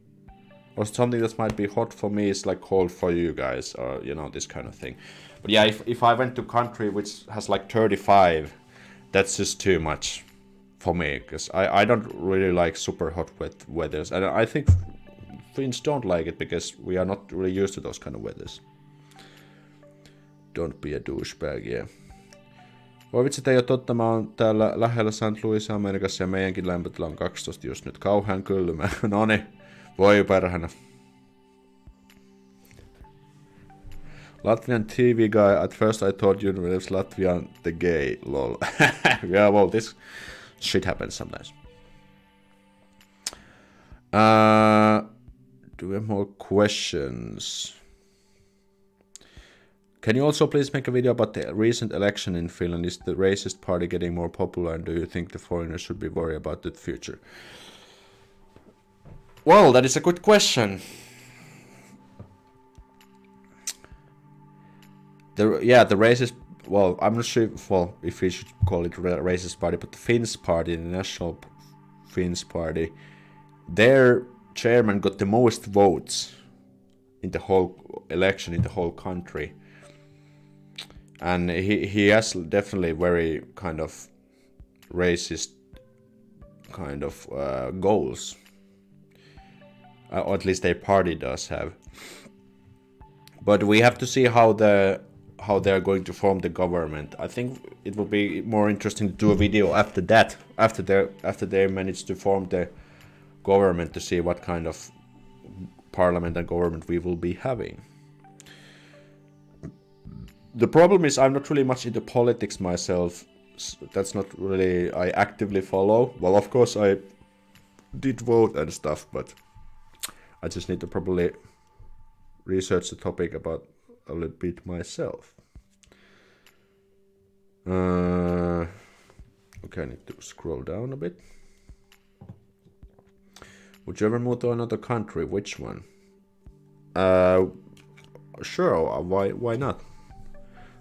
or something that might be hot for me is like cold for you guys, or you know, this kind of thing. But yeah, if if I went to country which has like 35, that's just too much for me because I I don't really like super hot wet weathers, and I think Finns don't like it because we are not really used to those kind of weathers. Don't be a douchebag, yeah. Voi vitsi, ei ole totta, mä oon täällä lähellä St. Louis Amerikassa ja meidänkin lämpötila on 12 just nyt. Kauhean kylmä. no niin, voi perhänä. Latvian TV guy, at first I thought you were Latvian the gay, lol. yeah, well, this shit happens sometimes. Uh, do we have more questions? Can you also please make a video about the recent election in Finland? Is the racist party getting more popular and do you think the foreigners should be worried about the future? Well, that is a good question. The yeah, the racist well, I'm not sure if, well if we should call it racist party, but the Finns party, the National Finns party, their chairman got the most votes in the whole election in the whole country. And he he has definitely very kind of racist kind of uh, goals. Uh, or at least their party does have. But we have to see how the how they're going to form the government. I think it will be more interesting to do a video after that after they after they manage to form the government to see what kind of parliament and government we will be having. The problem is I'm not really much into politics myself. That's not really I actively follow. Well, of course I did vote and stuff, but I just need to probably research the topic about a little bit myself. Uh, okay, I need to scroll down a bit. Would you ever move to another country? Which one? Uh, sure. Why? Why not?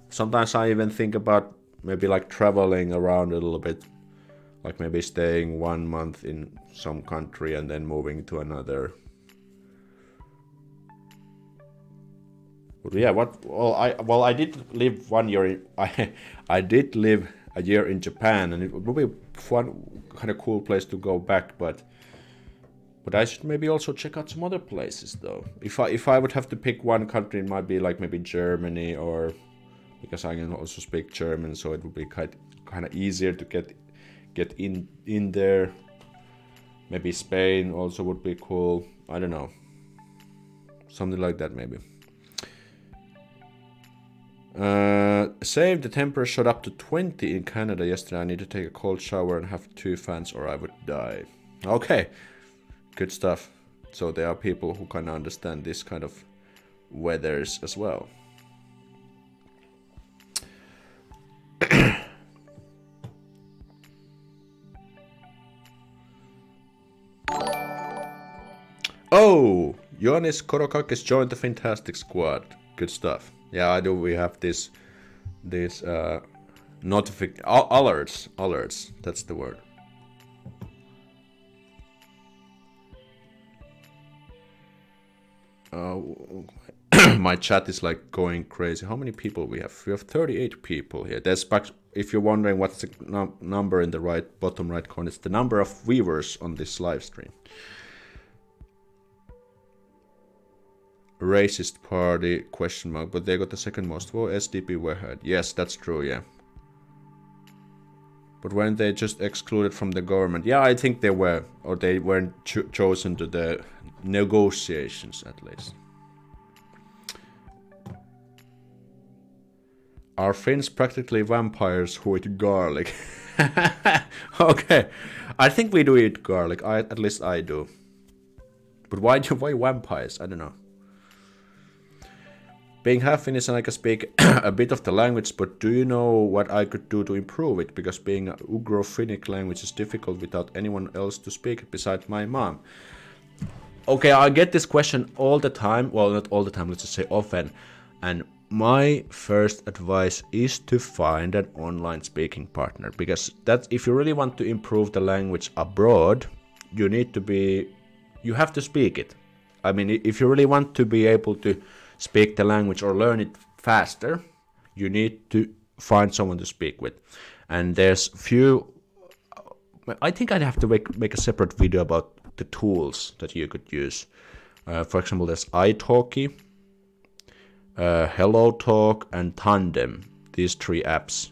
Sometimes I even think about maybe like traveling around a little bit, like maybe staying one month in some country and then moving to another. Yeah, what? Well, I well I did live one year. In, I I did live a year in Japan, and it would be fun, kind of cool place to go back. But but I should maybe also check out some other places though. If I if I would have to pick one country, it might be like maybe Germany or because I can also speak German, so it would be kind kind of easier to get get in in there. Maybe Spain also would be cool. I don't know. Something like that maybe. Uh, save the temperature shot up to 20 in Canada yesterday. I need to take a cold shower and have two fans or I would die. Okay, good stuff. So there are people who of understand this kind of weathers as well. oh, Ioannis Korokakis joined the Finntastic Squad. Good stuff. Yeah, I do. We have this, this uh, notific alerts. Alerts. That's the word. Uh, my chat is like going crazy. How many people we have? We have 38 people here. That's back. If you're wondering what's the num number in the right bottom right corner, it's the number of viewers on this live stream. racist party question mark but they got the second most vote sdp were heard yes that's true yeah but weren't they just excluded from the government yeah i think they were or they weren't cho chosen to the negotiations at least. Are finns practically vampires who eat garlic? Okay i think we do eat garlic. I, at least i do. But why do why vampires? I don't know. Being half Finnish and I can speak a bit of the language, but do you know what I could do to improve it? Because being Ugro-Finnic language is difficult without anyone else to speak besides my mom. Okay, I get this question all the time. Well, not all the time, let's just say often. And my first advice is to find an online speaking partner because that if you really want to improve the language abroad, you need to be you have to speak it. I mean, if you really want to be able to speak the language or learn it faster, you need to find someone to speak with. And there's few. I think I'd have to make make a separate video about the tools that you could use. Uh, for example, there's italki, uh, HelloTalk, and Tandem. These three apps,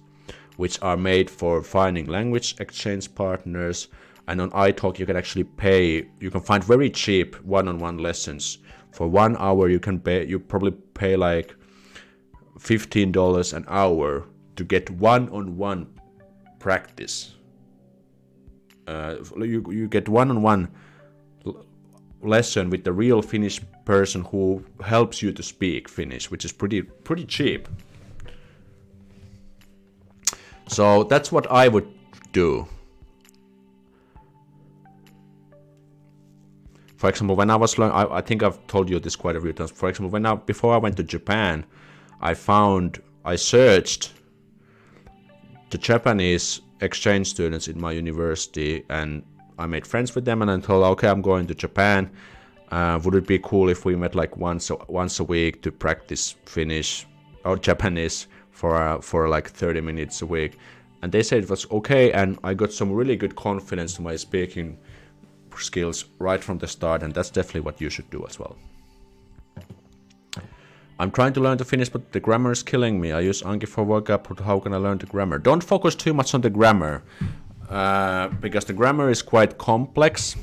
which are made for finding language exchange partners. And on italki, you can actually pay. You can find very cheap one-on-one lessons for one hour you can pay you probably pay like $15 an hour to get one-on-one practice uh, you, you get one-on-one lesson with the real Finnish person who helps you to speak Finnish, which is pretty pretty cheap. So that's what I would do. For example, when I was learning, I, I think I've told you this quite a few times. For example, when I before I went to Japan, I found I searched the Japanese exchange students in my university, and I made friends with them. And I told, okay, I'm going to Japan. Uh, would it be cool if we met like once once a week to practice Finnish or Japanese for uh, for like 30 minutes a week? And they said it was okay, and I got some really good confidence to my speaking skills right from the start, and that's definitely what you should do as well. I'm trying to learn the Finnish, but the grammar is killing me. I use Anki for vocab, but how can I learn the grammar? Don't focus too much on the grammar, uh, because the grammar is quite complex.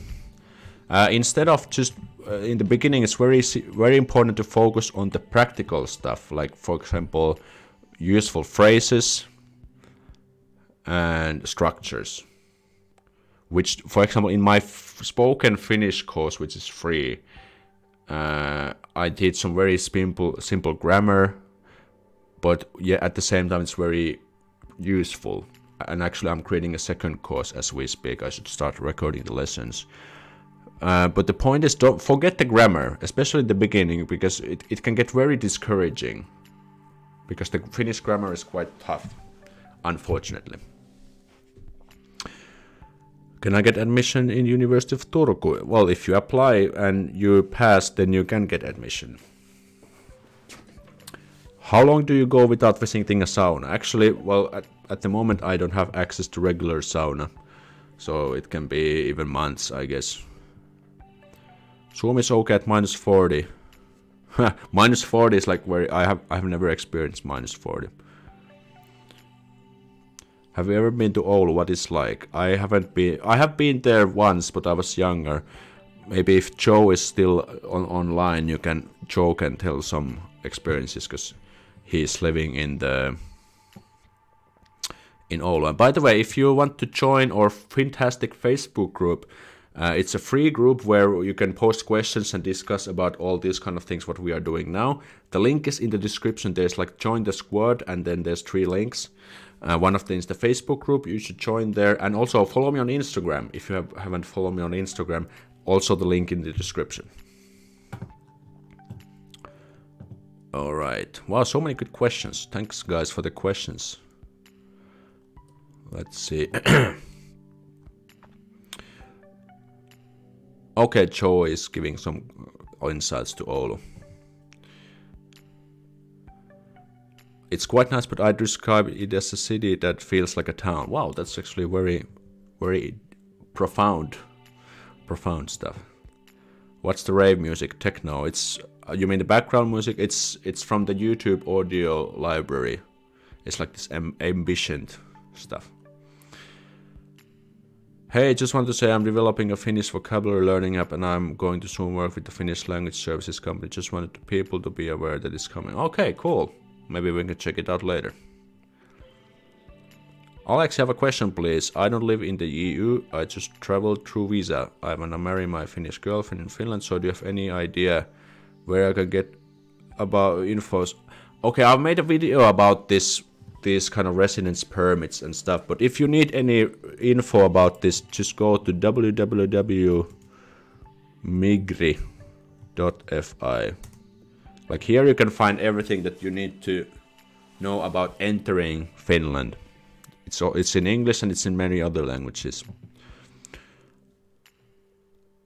Uh, instead of just uh, in the beginning, it's very very important to focus on the practical stuff, like for example, useful phrases and structures which, for example, in my spoken Finnish course, which is free, uh, I did some very simple simple grammar, but yeah, at the same time, it's very useful. And actually, I'm creating a second course as we speak. I should start recording the lessons. Uh, but the point is, don't forget the grammar, especially the beginning, because it, it can get very discouraging. Because the Finnish grammar is quite tough, unfortunately. Can I get admission in University of Turku? Well, if you apply and you pass, then you can get admission. How long do you go without visiting a sauna? Actually, well, at, the moment I don't have access to regular sauna, so it can be even months, I guess. Suomi is okay at minus 40. minus 40 is like where I have I have never experienced minus 40. Have you ever been to Oulu? What it's like? I haven't been. I have been there once, but I was younger. Maybe if Joe is still on online, you can Joe can tell some experiences because he's living in the in Oulu. And by the way, if you want to join our Finntastic Facebook group, uh, it's a free group where you can post questions and discuss about all these kind of things what we are doing now. The link is in the description. There's like join the squad, and then there's three links. Uh, one of them is the Facebook group. You should join there, and also follow me on Instagram if you have, haven't followed me on Instagram. Also, the link in the description. All right. Wow, so many good questions. Thanks, guys, for the questions. Let's see. okay, Joe is giving some insights to Oulu. It's quite nice, but I describe it as a city that feels like a town. Wow, that's actually very, very profound, profound stuff. What's the rave music? Techno. It's uh, you mean the background music? It's it's from the YouTube audio library. It's like this am- ambient stuff. Hey, just want to say I'm developing a Finnish vocabulary learning app and I'm going to soon work with the Finnish language services company. Just wanted people to be aware that it's coming. Okay, cool. Maybe we can check it out later. Alex, have a question, please. I don't live in the EU. I just traveled through visa. I wanna marry my Finnish girlfriend in Finland. So, do you have any idea where I can get about infos? Okay, I've made a video about this, these kind of residence permits and stuff. But if you need any info about this, just go to www.migri.fi. Like here you can find everything that you need to know about entering Finland. It's it's in English and it's in many other languages.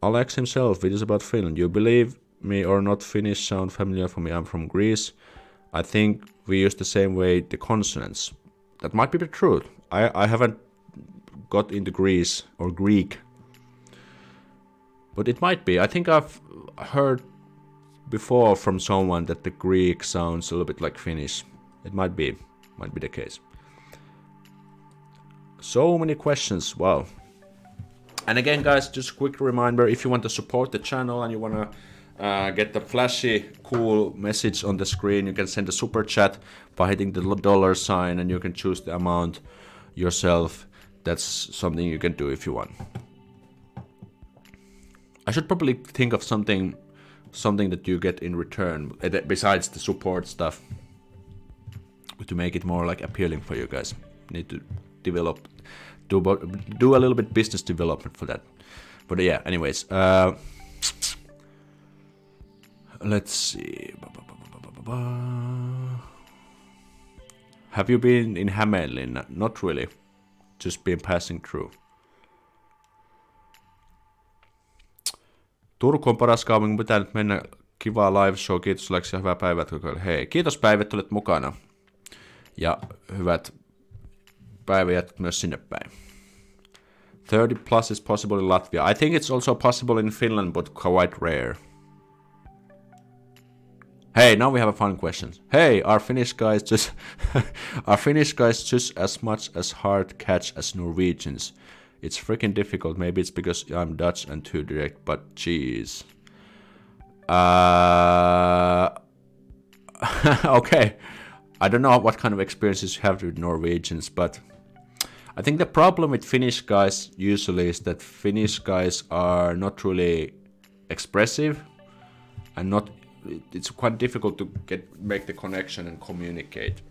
Alex himself, it is about Finland. You believe me or not, Finnish sound familiar for me. I'm from Greece. I think we use the same way the consonants. That might be the truth. I, I haven't got into Greece or Greek. But it might be. I think I've heard before from someone that the Greek sounds a little bit like Finnish. It might be, might be the case. So many questions, wow. And again, guys, just a quick reminder, if you want to support the channel and you want to uh, get the flashy, cool message on the screen, you can send a super chat by hitting the dollar sign and you can choose the amount yourself. That's something you can do if you want. I should probably think of something something that you get in return eh, besides the support stuff to make it more like appealing for you guys need to develop do do a little bit business development for that but yeah anyways uh let's see have you been in Hämeenlinna not really just been passing through Turku on paras kaupunki, pitää nyt mennä. Kivaa live show, kiitos Lex ja hyvää päivää Hei, kiitos päivät, olet mukana. Ja hyvät päivät myös sinne päin. 30 plus is possible in Latvia. I think it's also possible in Finland, but quite rare. Hey, now we have a fun question. Hey, are Finnish guys just are Finnish guys just as much as hard catch as Norwegians? It's freaking difficult. Maybe it's because I'm Dutch and too direct, but jeez. Uh, okay. I don't know what kind of experiences you have with Norwegians, but I think the problem with Finnish guys usually is that Finnish guys are not really expressive and not it's quite difficult to get make the connection and communicate.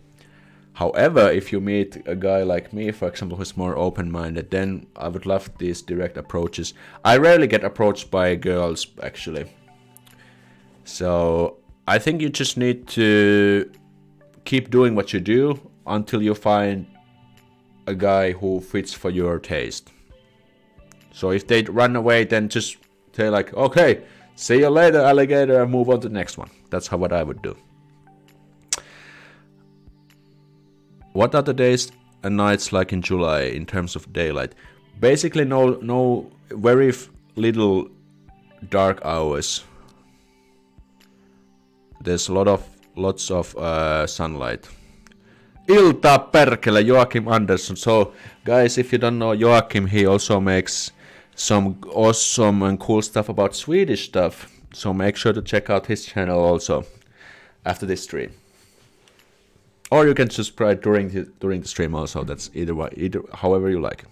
However, if you meet a guy like me, for example, who's more open-minded, then I would love these direct approaches. I rarely get approached by girls, actually. So I think you just need to keep doing what you do until you find a guy who fits for your taste. So if they run away, then just say like, okay, see you later, alligator, and move on to the next one. That's how what I would do. What are the days and nights like in July in terms of daylight? Basically, no, no, very little dark hours. There's a lot of lots of uh, sunlight. Ilta perkele, Joakim Andersson. So, guys, if you don't know Joakim, he also makes some awesome and cool stuff about Swedish stuff. So make sure to check out his channel also after this stream. Or you can subscribe during the, during the stream also. That's either way, either however you like.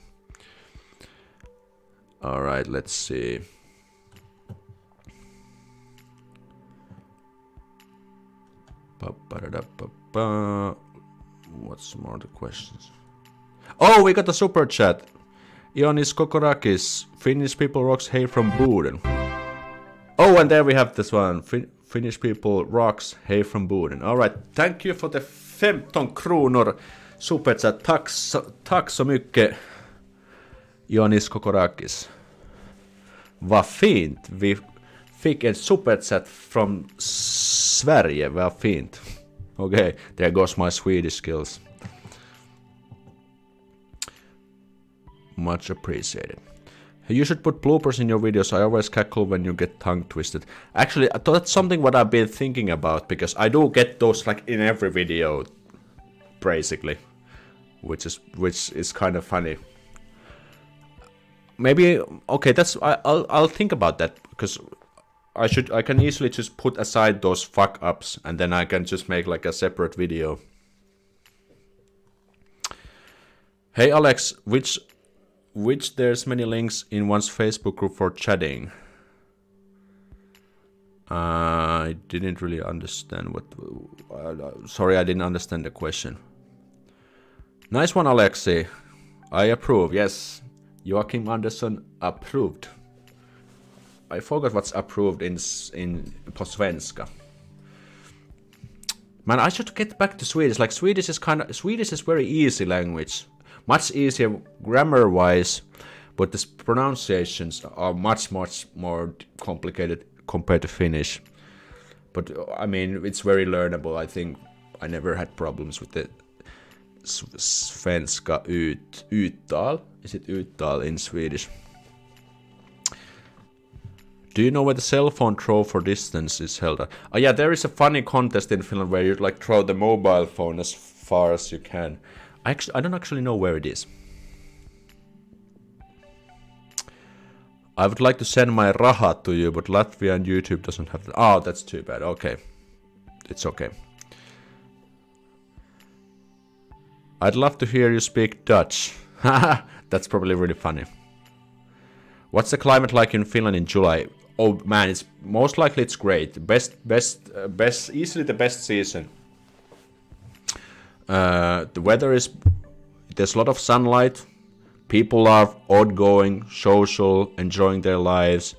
All right, let's see. What's more the questions? Oh, we got a super chat. Ionis Kokorakis, Finnish people rocks hey from Boden. Oh, and there we have this one. Fin Finnish people rocks hey from Boden. Alright, thank you for the 15 kronor superchat. Tack, tack så mycket Ionis Kokorakis. Vad fint! Vi fick en superchat från Sverige, vad fint. Okay, there goes my Swedish skills. Much appreciated. You should put bloopers in your videos. I always cackle when you get tongue twisted. Actually, that's something what I've been thinking about because I do get those like in every video, basically, which is which is kind of funny. Maybe okay, that's I, I'll I'll think about that because I should I can easily just put aside those fuck ups and then I can just make like a separate video. Hey Alex, which which there's many links in one's Facebook group for chatting. I didn't really understand what. Uh, sorry, I didn't understand the question. Nice one, Aleksi. I approve. Yes, Joakim Andersson approved. I forgot what's approved in in på svenska. Man, I should get back to Swedish. Like Swedish is kind of Swedish is very easy language much easier grammar wise, but the pronunciations are much, much more complicated compared to Finnish. But I mean, it's very learnable. I think I never had problems with the svenska ut, uttal. Is it uttal in Swedish? Do you know where the cell phone throw for distance is held? Oh yeah, there is a funny contest in Finland where you like throw the mobile phone as far as you can. I, actually, I don't actually know where it is. I would like to send my raha to you, but Latvia and YouTube doesn't have that. Oh, that's too bad. Okay. It's okay. I'd love to hear you speak Dutch. that's probably really funny. What's the climate like in Finland in July? Oh man, it's most likely it's great. Best, best, uh, best, easily the best season. Uh, the weather is there's a lot of sunlight. People are outgoing, social, enjoying their lives.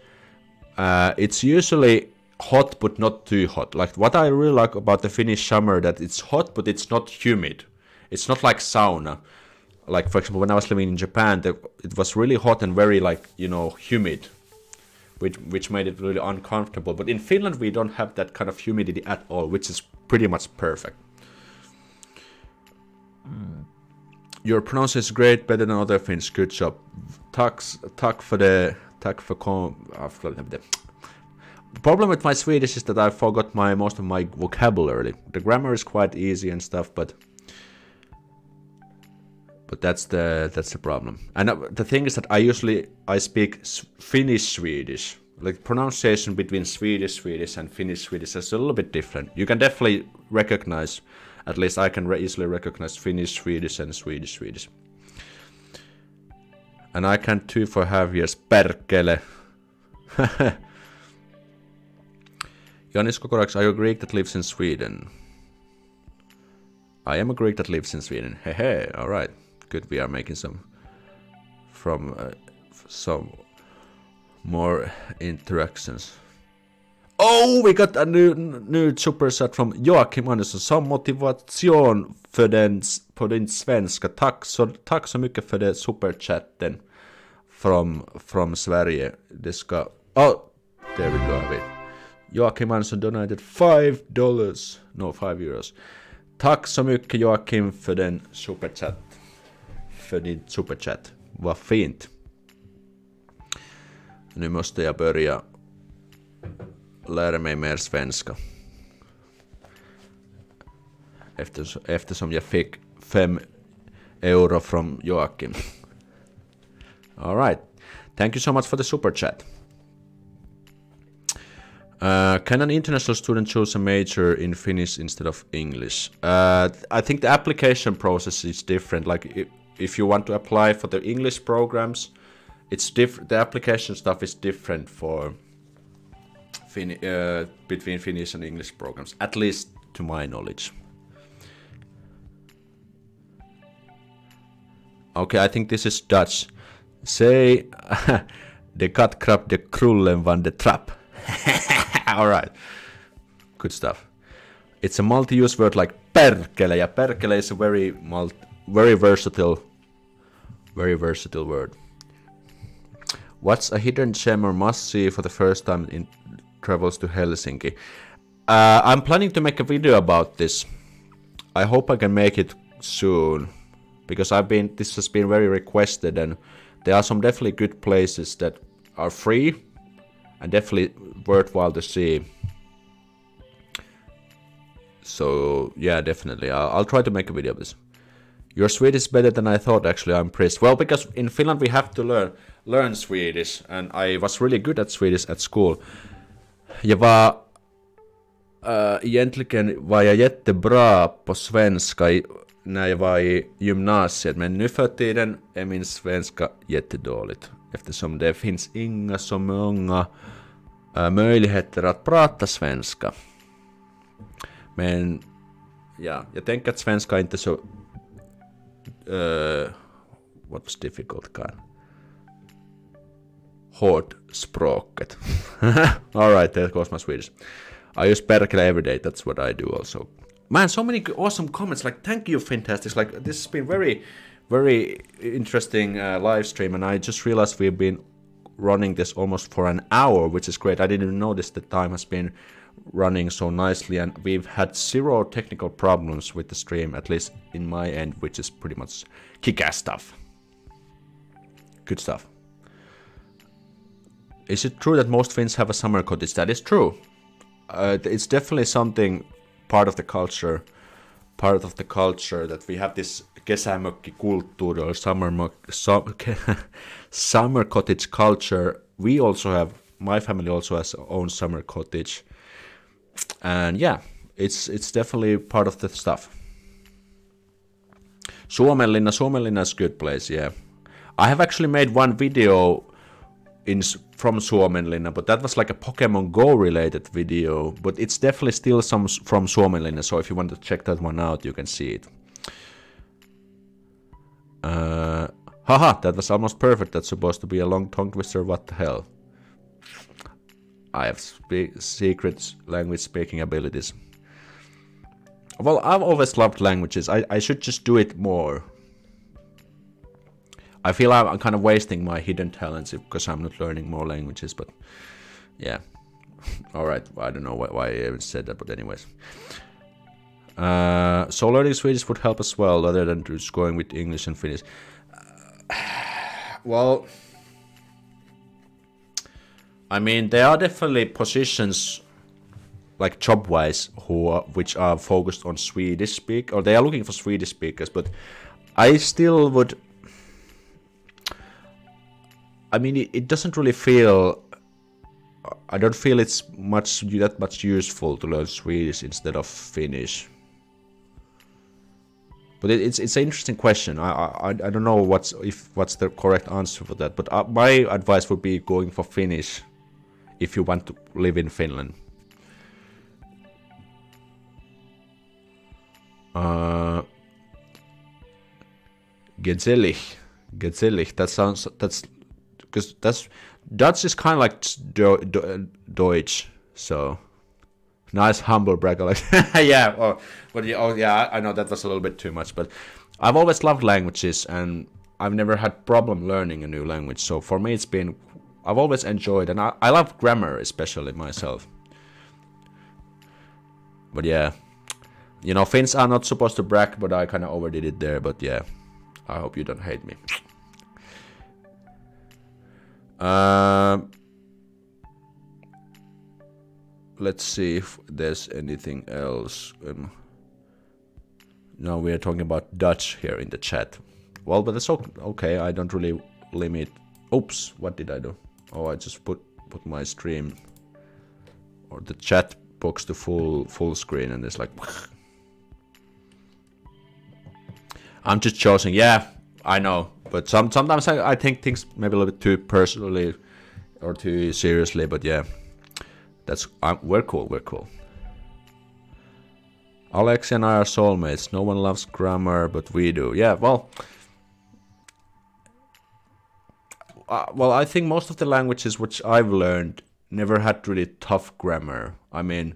Uh, it's usually hot but not too hot. Like what I really like about the Finnish summer that it's hot but it's not humid. It's not like sauna. Like for example, when I was living in Japan, the, it was really hot and very like you know humid, which which made it really uncomfortable. But in Finland, we don't have that kind of humidity at all, which is pretty much perfect. Mm. Your pronunciation is great, better than other Finns. Good job. Tack, tack för det. Tack för kom... The problem with my Swedish is that I forgot my most of my vocabulary. The grammar is quite easy and stuff, but but that's the that's the problem. And uh, the thing is that I usually I speak Finnish Swedish. Like pronunciation between Swedish Swedish and Finnish Swedish is a little bit different. You can definitely recognize at least I can easily recognize Finnish, Swedish, and Swedish, Swedish. And I can too for half years. Perkele. Janis Kokoraks, are you a Greek that lives in Sweden? I am a Greek that lives in Sweden. Hey, hey, all right. Good, we are making some from uh, some more interactions. Oh, we got a new, new superchat from Joakim Andersson. Som motivation för den, på din svenska. Tack så, tack så mycket för det superchatten från from Sverige. Det ska... Oh, there we go. Joakim Andersson donated 5 dollars. No, 5 euros. Tack så mycket Joakim för den superchat. För din superchat. Vad fint. Nu måste jag börja lära mig mer svenska. Eftersom, eftersom jag fick 5 euro från Joakim. Alright. Thank you so much for the super chat. Uh, can an international student choose a major in Finnish instead of English? Uh, I think the application process is different. Like if you want to apply for the English programs, it's different. The application stuff is different for fin- uh, between Finnish and English programs, at least to my knowledge. Okay, I think this is Dutch. Say, the cut crap the krullen van the trap. All right. Good stuff. It's a multi-use word like perkele. Yeah, perkele is a very multi, very versatile, very versatile word. What's a hidden gem or must see for the first time in travels to Helsinki? Uh, I'm planning to make a video about this. I hope I can make it soon because I've been this has been very requested and there are some definitely good places that are free and definitely worthwhile to see. So yeah, definitely. I'll, I'll, try to make a video of this. Your Swedish is better than I thought. Actually, I'm impressed. Well, because in Finland we have to learn learn Swedish, and I was really good at Swedish at school. Jag var äh, egentligen var jag jättebra på svenska i, när jag var i gymnasiet, men nu för tiden är min svenska jättedåligt eftersom det finns inga så många äh, möjligheter att prata svenska. Men ja, jag tänker att svenska är inte så... Äh, uh, what was difficult kind? Hårt språket. Alright, there goes my Swedish. I use Perkele every day, that's what I do also. Man, so many awesome comments, like thank you Finntastic, like this has been very very interesting uh, live stream, and I just realized we've been running this almost for an hour, which is great. I didn't even notice the time has been running so nicely, and we've had zero technical problems with the stream, at least in my end, which is pretty much kick-ass stuff. Good stuff. Is it true that most Finns have a summer cottage? That is true. Uh, it's definitely something part of the culture, part of the culture that we have this kesämökki kesämökkikulttuuri or summer, summer cottage culture. We also have, my family also has own summer cottage. And yeah, it's it's definitely part of the stuff. Suomenlinna, Suomenlinna is good place, yeah. I have actually made one video in from Suomenlinna, but that was like a Pokemon Go related video, but it's definitely still some from Suomenlinna, so if you want to check that one out, you can see it. Uh, haha, that was almost perfect. That's supposed to be a long tongue twister. What the hell? I have secret language speaking abilities. Well, I've always loved languages. I, I should just do it more. I feel I'm kind of wasting my hidden talents because I'm not learning more languages, but yeah. Alright, I don't know why, why I even said that, but anyways. Uh, so learning Swedish would help as well, other than just going with English and Finnish. Uh, well, I mean, there are definitely positions, like job-wise, who are, which are focused on Swedish speak, or they are looking for Swedish speakers. But I still would. I mean, it, it doesn't really feel I don't feel it's much that much useful to learn Swedish instead of Finnish. But it, it's it's an interesting question. I, I I don't know what's if what's the correct answer for that. But uh, my advice would be going for Finnish if you want to live in Finland. Uh, Gezellig. Gezellig. That sounds. That's because that's Dutch is kind of like do, do, Deutsch. So nice humble brag. Like yeah. Oh, but yeah, oh yeah. I know that was a little bit too much, but I've always loved languages and I've never had problem learning a new language. So for me, it's been I've always enjoyed and I, I love grammar especially myself. But yeah, you know, Finns are not supposed to brag, but I kind of overdid it there. But yeah, I hope you don't hate me. Uh, let's see if there's anything else. Um, now we are talking about Dutch here in the chat. Well, but it's okay. I don't really limit. Oops, what did I do? Oh, I just put put my stream or the chat box to full full screen, and it's like. I'm just choosing. Yeah, I know, but some sometimes I, I think things maybe a little bit too personally or too seriously. But yeah, that's I'm, we're cool. We're cool. Alex and I are soulmates. No one loves grammar, but we do. Yeah, well. Uh, well, I think most of the languages which I've learned never had really tough grammar. I mean,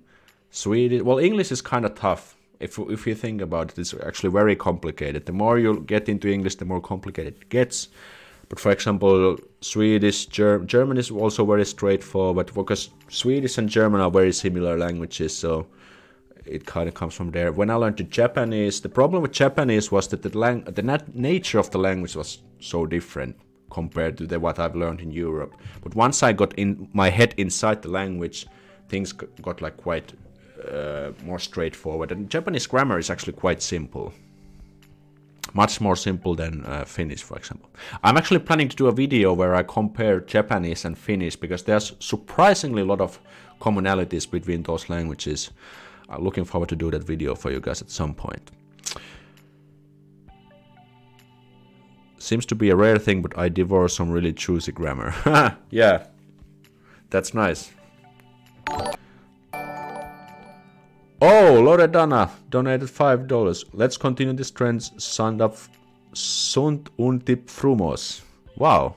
Swedish. Well, English is kind of tough. If if you think about it, it's actually very complicated. The more you get into English, the more complicated it gets. But for example, Swedish, Ger- German is also very straightforward because Swedish and German are very similar languages. So it kind of comes from there. When I learned the Japanese, the problem with Japanese was that the lang- the nat- nature of the language was so different compared to the, what I've learned in Europe. But once I got in my head inside the language, things got like quite uh, more straightforward. And Japanese grammar is actually quite simple. Much more simple than uh, Finnish, for example. I'm actually planning to do a video where I compare Japanese and Finnish because there's surprisingly a lot of commonalities between those languages. I'm looking forward to do that video for you guys at some point. Seems to be a rare thing, but I divorce some really choosy grammar. yeah, that's nice. Oh, Loredana donated five dollars. Let's continue this trend. Signed up. Sunt untip frumos. Wow.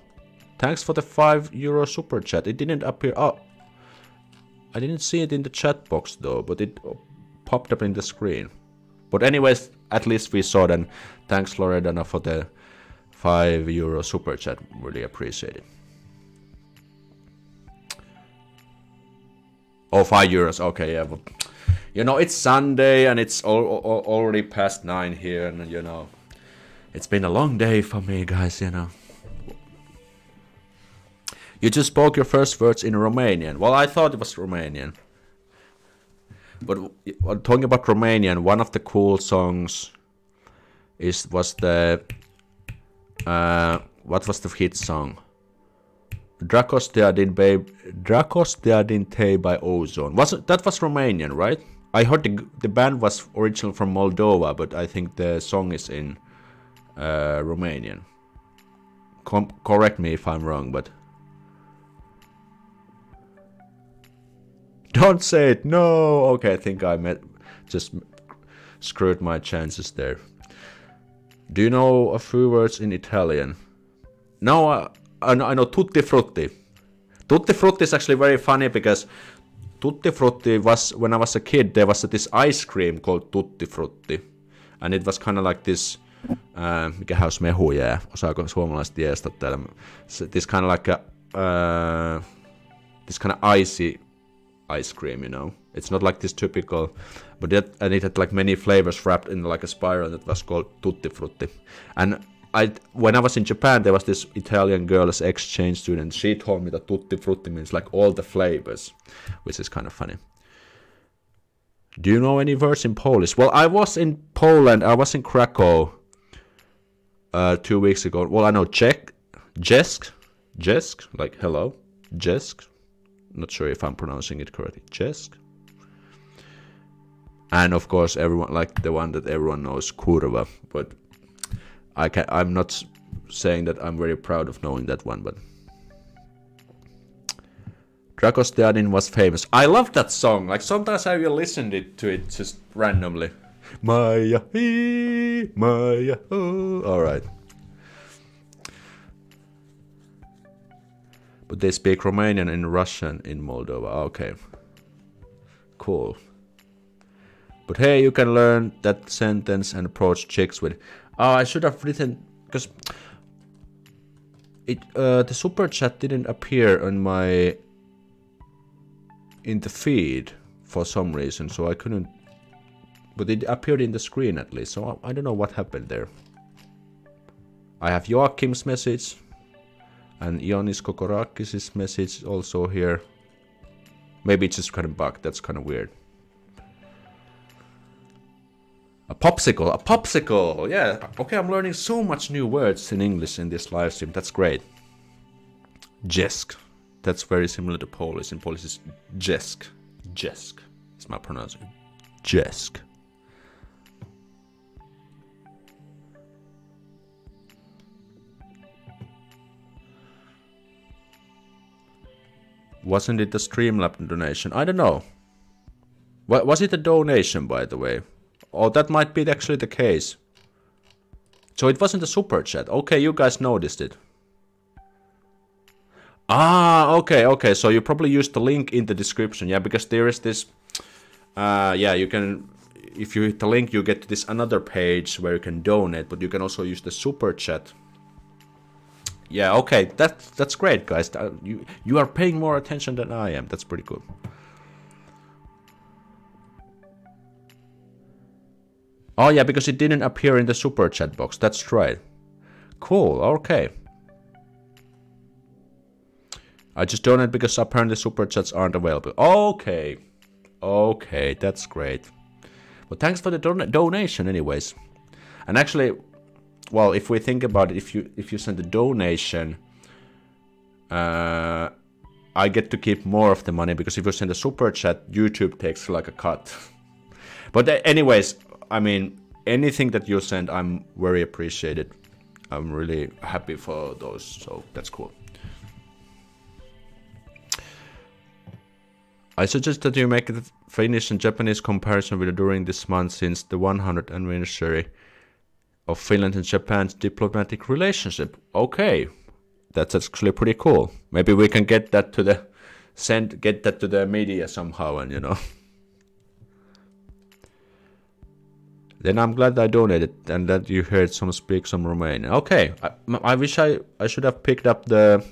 Thanks for the five euro super chat. It didn't appear. Oh, I didn't see it in the chat box though, but it popped up in the screen. But anyways, at least we saw then. Thanks Loredana for the 5 euro super chat. Really appreciate it. Oh, 5 euros. Okay, yeah. But, you know, it's Sunday and it's al al already past 9 here. And, you know, it's been a long day for me, guys, you know. You just spoke your first words in Romanian. Well, I thought it was Romanian. But talking about Romanian, one of the cool songs is was the uh, what was the hit song? Dragostea din Babe Dragostea din tei by O-Zone. Was that was Romanian, right? I heard the the band was original from Moldova, but I think the song is in uh, Romanian. Com correct me if I'm wrong, but Don't say it. No. Okay, I think I met just screwed my chances there. Do you know a few words in Italian? No, uh, I, know, I know tutti frutti. Tutti frutti is actually very funny because tutti frutti was when I was a kid. There was this ice cream called tutti frutti, and it was kind of like this. Uh, mikä haus mehu jää? Osaako suomalaiset jeesta täällä? This kind of like a, uh, this kind of icy ice cream, you know. It's not like this typical, but it, and it had like many flavors wrapped in like a spiral that was called tutti frutti. And I, when I was in Japan, there was this Italian girl as exchange student. She told me that tutti frutti means like all the flavors, which is kind of funny. Do you know any words in Polish? Well, I was in Poland. I was in Krakow uh, two weeks ago. Well, I know Czech, Jesk, Jesk, like hello, Jesk, not sure if I'm pronouncing it correctly. Chesk. And of course, everyone like the one that everyone knows, Kurva. But I can I'm not saying that I'm very proud of knowing that one, but Dragostea din was famous. I love that song. Like sometimes I will listen it, to it just randomly. Maya, he, Maya, oh. All right. But they speak Romanian and Russian in Moldova. Okay. Cool. But hey, you can learn that sentence and approach chicks with. Oh, I should have written because it uh, the super chat didn't appear on my in the feed for some reason, so I couldn't. But it appeared in the screen at least, so I, I don't know what happened there. I have Joakim's message and Ionis Kokorakis' message also here. Maybe it's just kind of bugged. That's kind of weird. A popsicle, a popsicle. Yeah. Okay, I'm learning so much new words in English in this live stream. That's great. Jesk. That's very similar to Polish. In Polish, it's Jesk. Jesk. It's my pronunciation. Jesk. Wasn't it a Streamlab donation? I don't know. Was it a donation, by the way? Oh, that might be actually the case. So it wasn't a super chat. Okay, you guys noticed it. Ah, okay, okay. So you probably used the link in the description. Yeah, because there is this... Uh, yeah, you can... If you hit the link, you get to this another page where you can donate, but you can also use the super chat. Yeah, okay, that's that's great, guys. You you are paying more attention than I am. That's pretty cool. Oh yeah, because it didn't appear in the super chat box. That's right. Cool, okay. I just donate because apparently super chats aren't available. Okay. Okay, that's great. Well, thanks for the don donation anyways. And actually, well, if we think about it, if you if you send a donation, uh, I get to keep more of the money because if you send a super chat, YouTube takes like a cut. but uh, anyways, I mean, anything that you send, I'm very appreciated. I'm really happy for those, so that's cool. I suggest that you make the Finnish and Japanese comparison video during this month since the 100th anniversary of Finland and Japan's diplomatic relationship. Okay, that's actually pretty cool. Maybe we can get that to the send get that to the media somehow, and you know. Then I'm glad I donated and that you heard some speak some Romanian. Okay, I, I wish I, I should have picked up the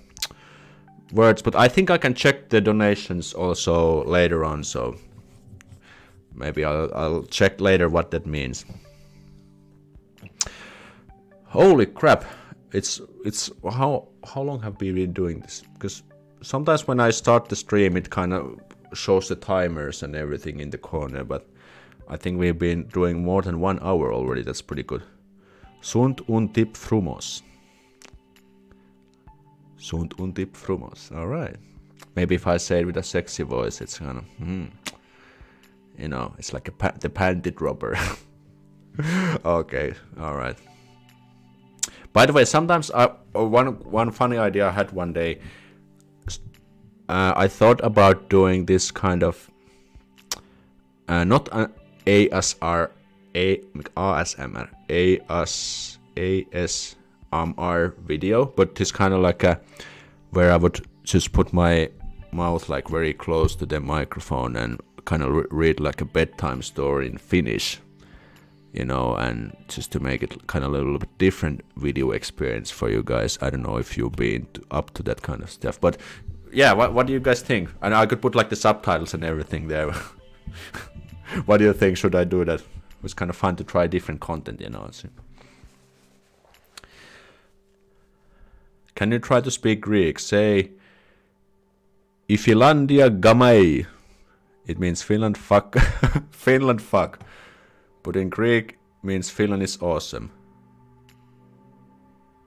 words, but I think I can check the donations also later on, so maybe I'll, I'll check later what that means. Holy crap! It's it's how how long have we been doing this? Because sometimes when I start the stream, it kind of shows the timers and everything in the corner, but I think we've been doing more than one hour already. That's pretty good. Sunt un tip frumos. Sunt un tip frumos. All right. Maybe if I say it with a sexy voice, it's kind of, hmm. You know, it's like a pa the panty dropper. okay, all right. By the way, sometimes I, uh, one one funny idea I had one day. Uh, I thought about doing this kind of uh, not ASR, ASMR um, video, but it's kind of like a, where I would just put my mouth like very close to the microphone and kind of re read like a bedtime story in Finnish, you know, and just to make it kind of a little bit different video experience for you guys. I don't know if you've been up to that kind of stuff, but yeah, what, what do you guys think? And I could put like the subtitles and everything there. what do you think? Should I do that? It was kind of fun to try different content, you know. Can you try to speak Greek? Say, Ifilandia gamai. It means Finland fuck. Finland fuck. But in Greek means Finland is awesome.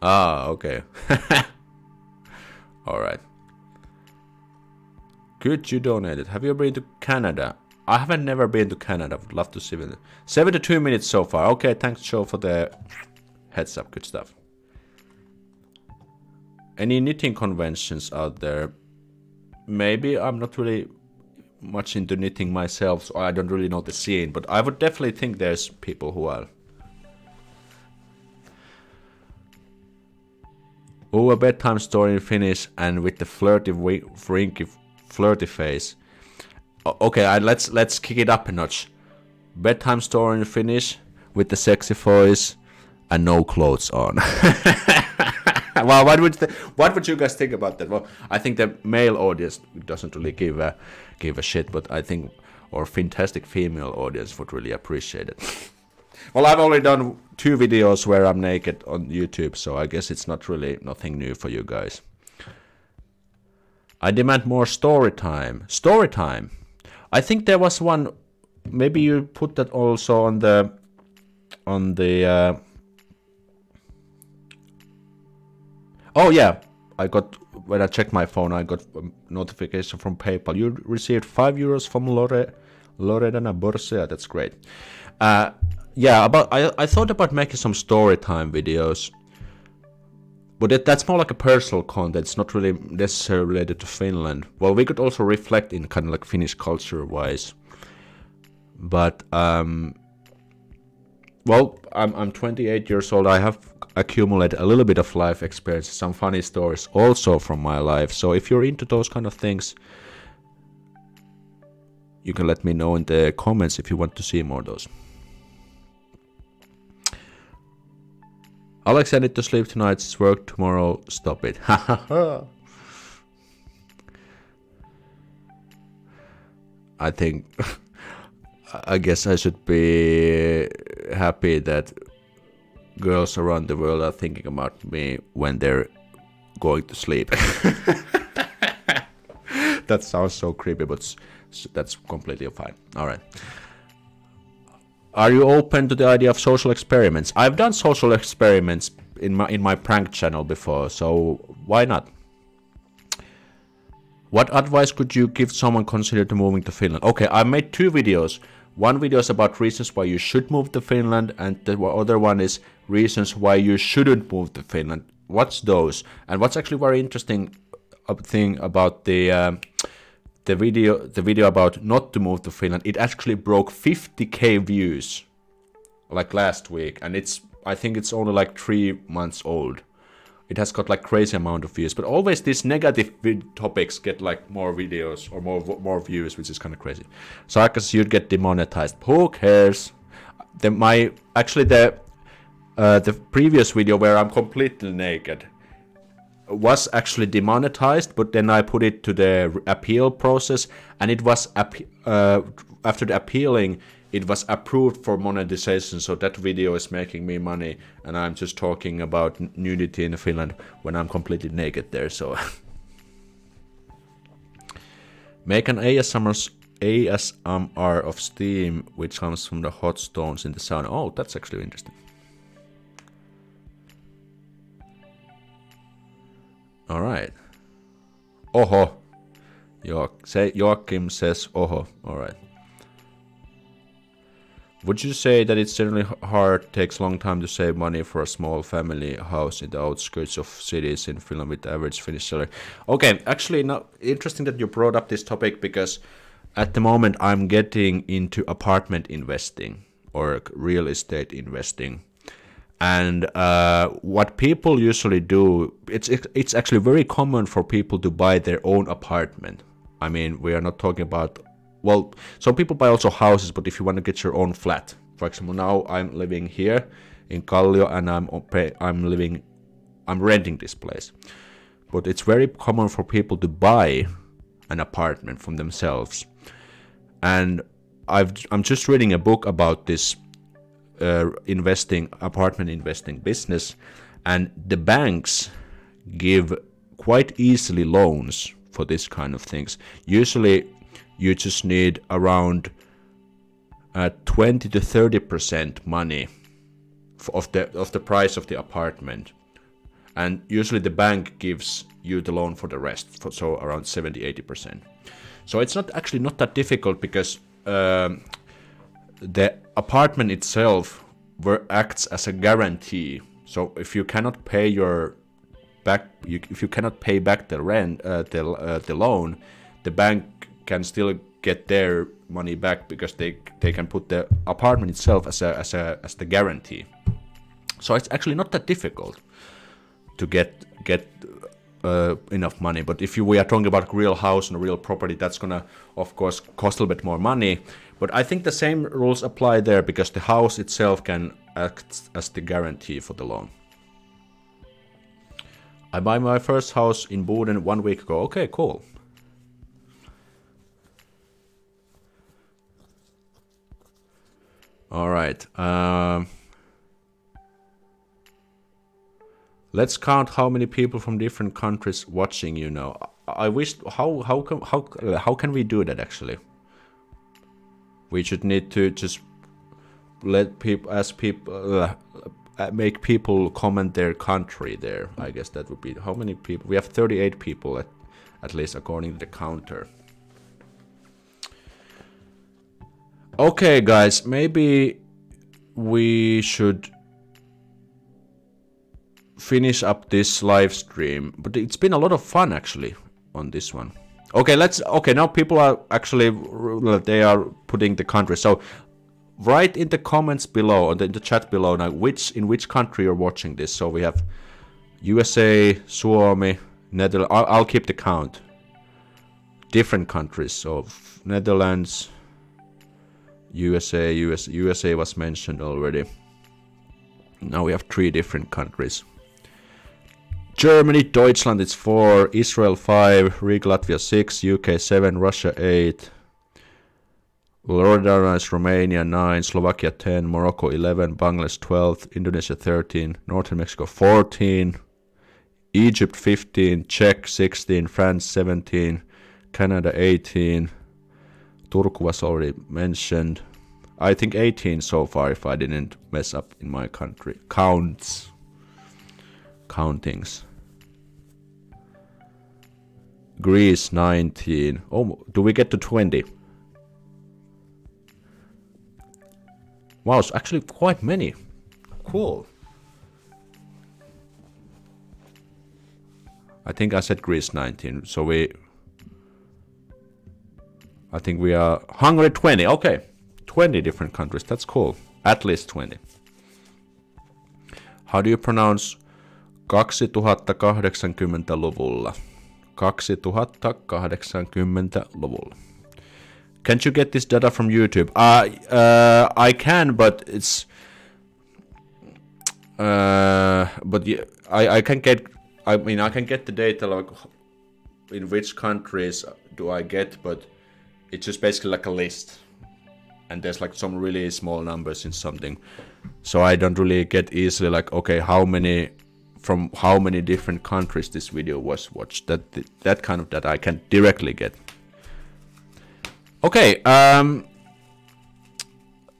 Ah, okay. Alright. Good you donated. Have you been to Canada? I haven't never been to Canada. I would love to see it. 72 minutes so far. Okay, thanks Joe for the heads up. Good stuff. Any knitting conventions out there? Maybe I'm not really much into knitting myself, so I don't really know the scene, but I would definitely think there's people who are. Oh, a bedtime story in Finnish and with the flirty, frinky, flirty face. Okay, I, let's let's kick it up a notch. Bedtime story in Finnish with the sexy voice and no clothes on. well, what would what would you guys think about that? Well, I think the male audience doesn't really give a give a shit, but I think our fantastic female audience would really appreciate it. well, I've already done two videos where I'm naked on YouTube, so I guess it's not really nothing new for you guys. I demand more story time. Story time. I think there was one. Maybe you put that also on the on the. Uh, oh yeah, I got when I checked my phone, I got notification from PayPal. You received five euros from Lore Loredana Borsea. That's great. Uh, yeah, about I I thought about making some story time videos, but it, that's more like a personal content. It's not really necessarily related to Finland. Well, we could also reflect in kind of like Finnish culture wise, but um, well, I'm I'm 28 years old. I have accumulated a little bit of life experience, some funny stories also from my life. So if you're into those kind of things, you can let me know in the comments if you want to see more of those. Alex, I need to sleep tonight. It's work tomorrow. Stop it. I think. I guess I should be happy that girls around the world are thinking about me when they're going to sleep. that sounds so creepy, but that's completely fine. All right. Are you open to the idea of social experiments? I've done social experiments in my in my prank channel before, so why not? What advice could you give someone considering moving to Finland? Okay, I made two videos. One video is about reasons why you should move to Finland, and the other one is reasons why you shouldn't move to Finland. What's those? And what's actually very interesting uh, thing about the uh, the video the video about not to move to Finland, it actually broke 50k views like last week, and it's I think it's only like three months old. It has got like crazy amount of views, but always these negative topics get like more videos or more more views, which is kind of crazy. So I guess you'd get demonetized. Who cares? The, my actually the uh, the previous video where I'm completely naked was actually demonetized, but then I put it to the appeal process, and it was uh, after the appealing, it was approved for monetization. So that video is making me money, and I'm just talking about nudity in Finland when I'm completely naked there. So make an ASMR ASMR of steam, which comes from the hot stones in the sauna. Oh, that's actually interesting. All right. Oho. Jo- say, Joakim says oho. All right. Would you say that it's generally hard, takes long time to save money for a small family house in the outskirts of cities in Finland with average Finnish salary? Okay, actually, now interesting that you brought up this topic because at the moment I'm getting into apartment investing or real estate investing and uh, what people usually do it's it's actually very common for people to buy their own apartment. I mean we are not talking about well some people buy also houses but if you want to get your own flat. For example now i'm living here in Kallio and i'm i'm living i'm renting this place. But it's very common for people to buy an apartment from themselves. And I've, i'm just reading a book about this investing apartment investing business and the banks give quite easily loans for this kind of things. Usually you just need around uh, 20 to 30 percent money of the of the price of the apartment. And usually the bank gives you the loan for the rest for, so around 70 80 percent. So it's not actually not that difficult because um, the apartment itself acts as a guarantee. So if you cannot pay your back, you, if you cannot pay back the rent, uh, the uh, the loan, the bank can still get their money back because they they can put the apartment itself as a as a as the guarantee. So it's actually not that difficult to get get uh, enough money. But if you, we are talking about real house and real property, that's gonna of course cost a little bit more money. But I think the same rules apply there because the house itself can act as the guarantee for the loan. I buy my first house in Boden one week ago. Okay, cool. All right. Um, let's count how many people from different countries watching you now. I wish how how can how how can we do that actually? We should need to just let people as people uh, make people comment their country there. I guess that would be how many people? We have 38 people at at least according to the counter. Okay, guys, maybe we should finish up this live stream. But it's been a lot of fun actually on this one. Okay, let's. Okay, now people are actually they are putting the country. So write in the comments below or in the chat below now which in which country you're watching this. So we have USA, Suomi, Netherlands. I'll, I'll keep the count. Different countries. So Netherlands. USA, US, USA was mentioned already. Now we have three different countries. Germany, Deutschland it's 4, Israel 5, Riga, Latvia 6, UK 7, Russia 8, Florida is Romania 9, Slovakia 10, Morocco 11, Bangladesh 12, Indonesia 13, Northern Mexico 14, Egypt 15, Czech 16, France 17, Canada 18, Turku was already mentioned. I think 18 so far if I didn't mess up in my country. Counts. Countings. Greece 19. Oh, do we get to 20? Wow, it's actually quite many. Cool. I think I said Greece 19, so we I think we are Hungary 20. Okay. 20 different countries. That's cool. At least 20. How do you pronounce 2080-luvulla? 2080-luvulla. Can't you get this data from YouTube? Uh, uh, I can, but it's... Uh, but yeah, I, I can get... I mean, I can get the data like in which countries do I get, but it's just basically like a list and there's like some really small numbers in something so i don't really get easily like okay how many from how many different countries this video was watched that that kind of that i can directly get okay um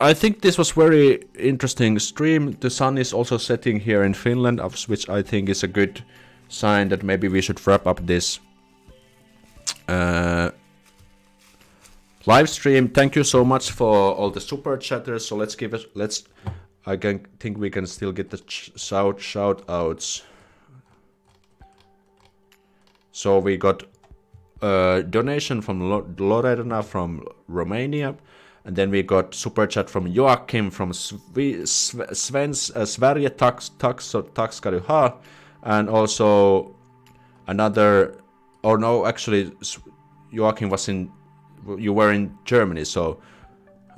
I think this was very interesting stream. The sun is also setting here in Finland, which I think is a good sign that maybe we should wrap up this uh, live stream. Thank you so much for all the super chatters. So let's give it. Let's. I can think we can still get the shout shout outs. So we got a donation from Lorena from Romania, and then we got super chat from Joakim from Sv Svens uh, Sverige tax tax tax and also another. Or no, actually, Joakim was in you were in Germany, so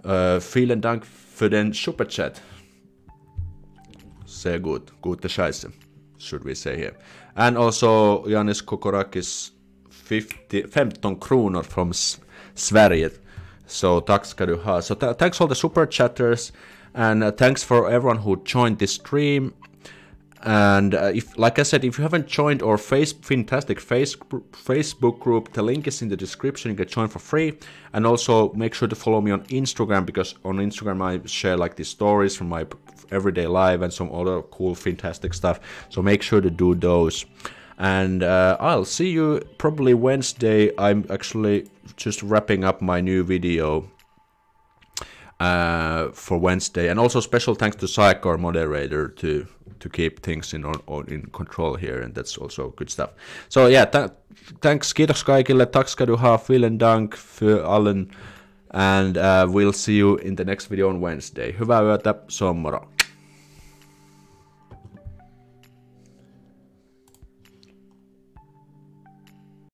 uh, vielen Dank für den Superchat. Sehr gut, gute Scheiße, should we say here. And also Janis Kokorakis 50, 15 kronor from Sverige. So tack ska du ha. So thanks all the super chatters and uh, thanks for everyone who joined this stream. And uh, if, like I said, if you haven't joined our face, Finntastic face, Facebook group, the link is in the description. You can join for free. And also make sure to follow me on Instagram because on Instagram I share like the stories from my everyday life and some other cool, fantastic stuff. So make sure to do those. And uh, I'll see you probably Wednesday. I'm actually just wrapping up my new video uh, for Wednesday. And also special thanks to Psycho, moderator, to to keep things in on, in control here, and that's also good stuff. So yeah, th- thanks, kiitos kaikille, tack ska du vielen dank för allen, and uh, we'll see you in the next video on Wednesday. Hyvää yötä, sommara.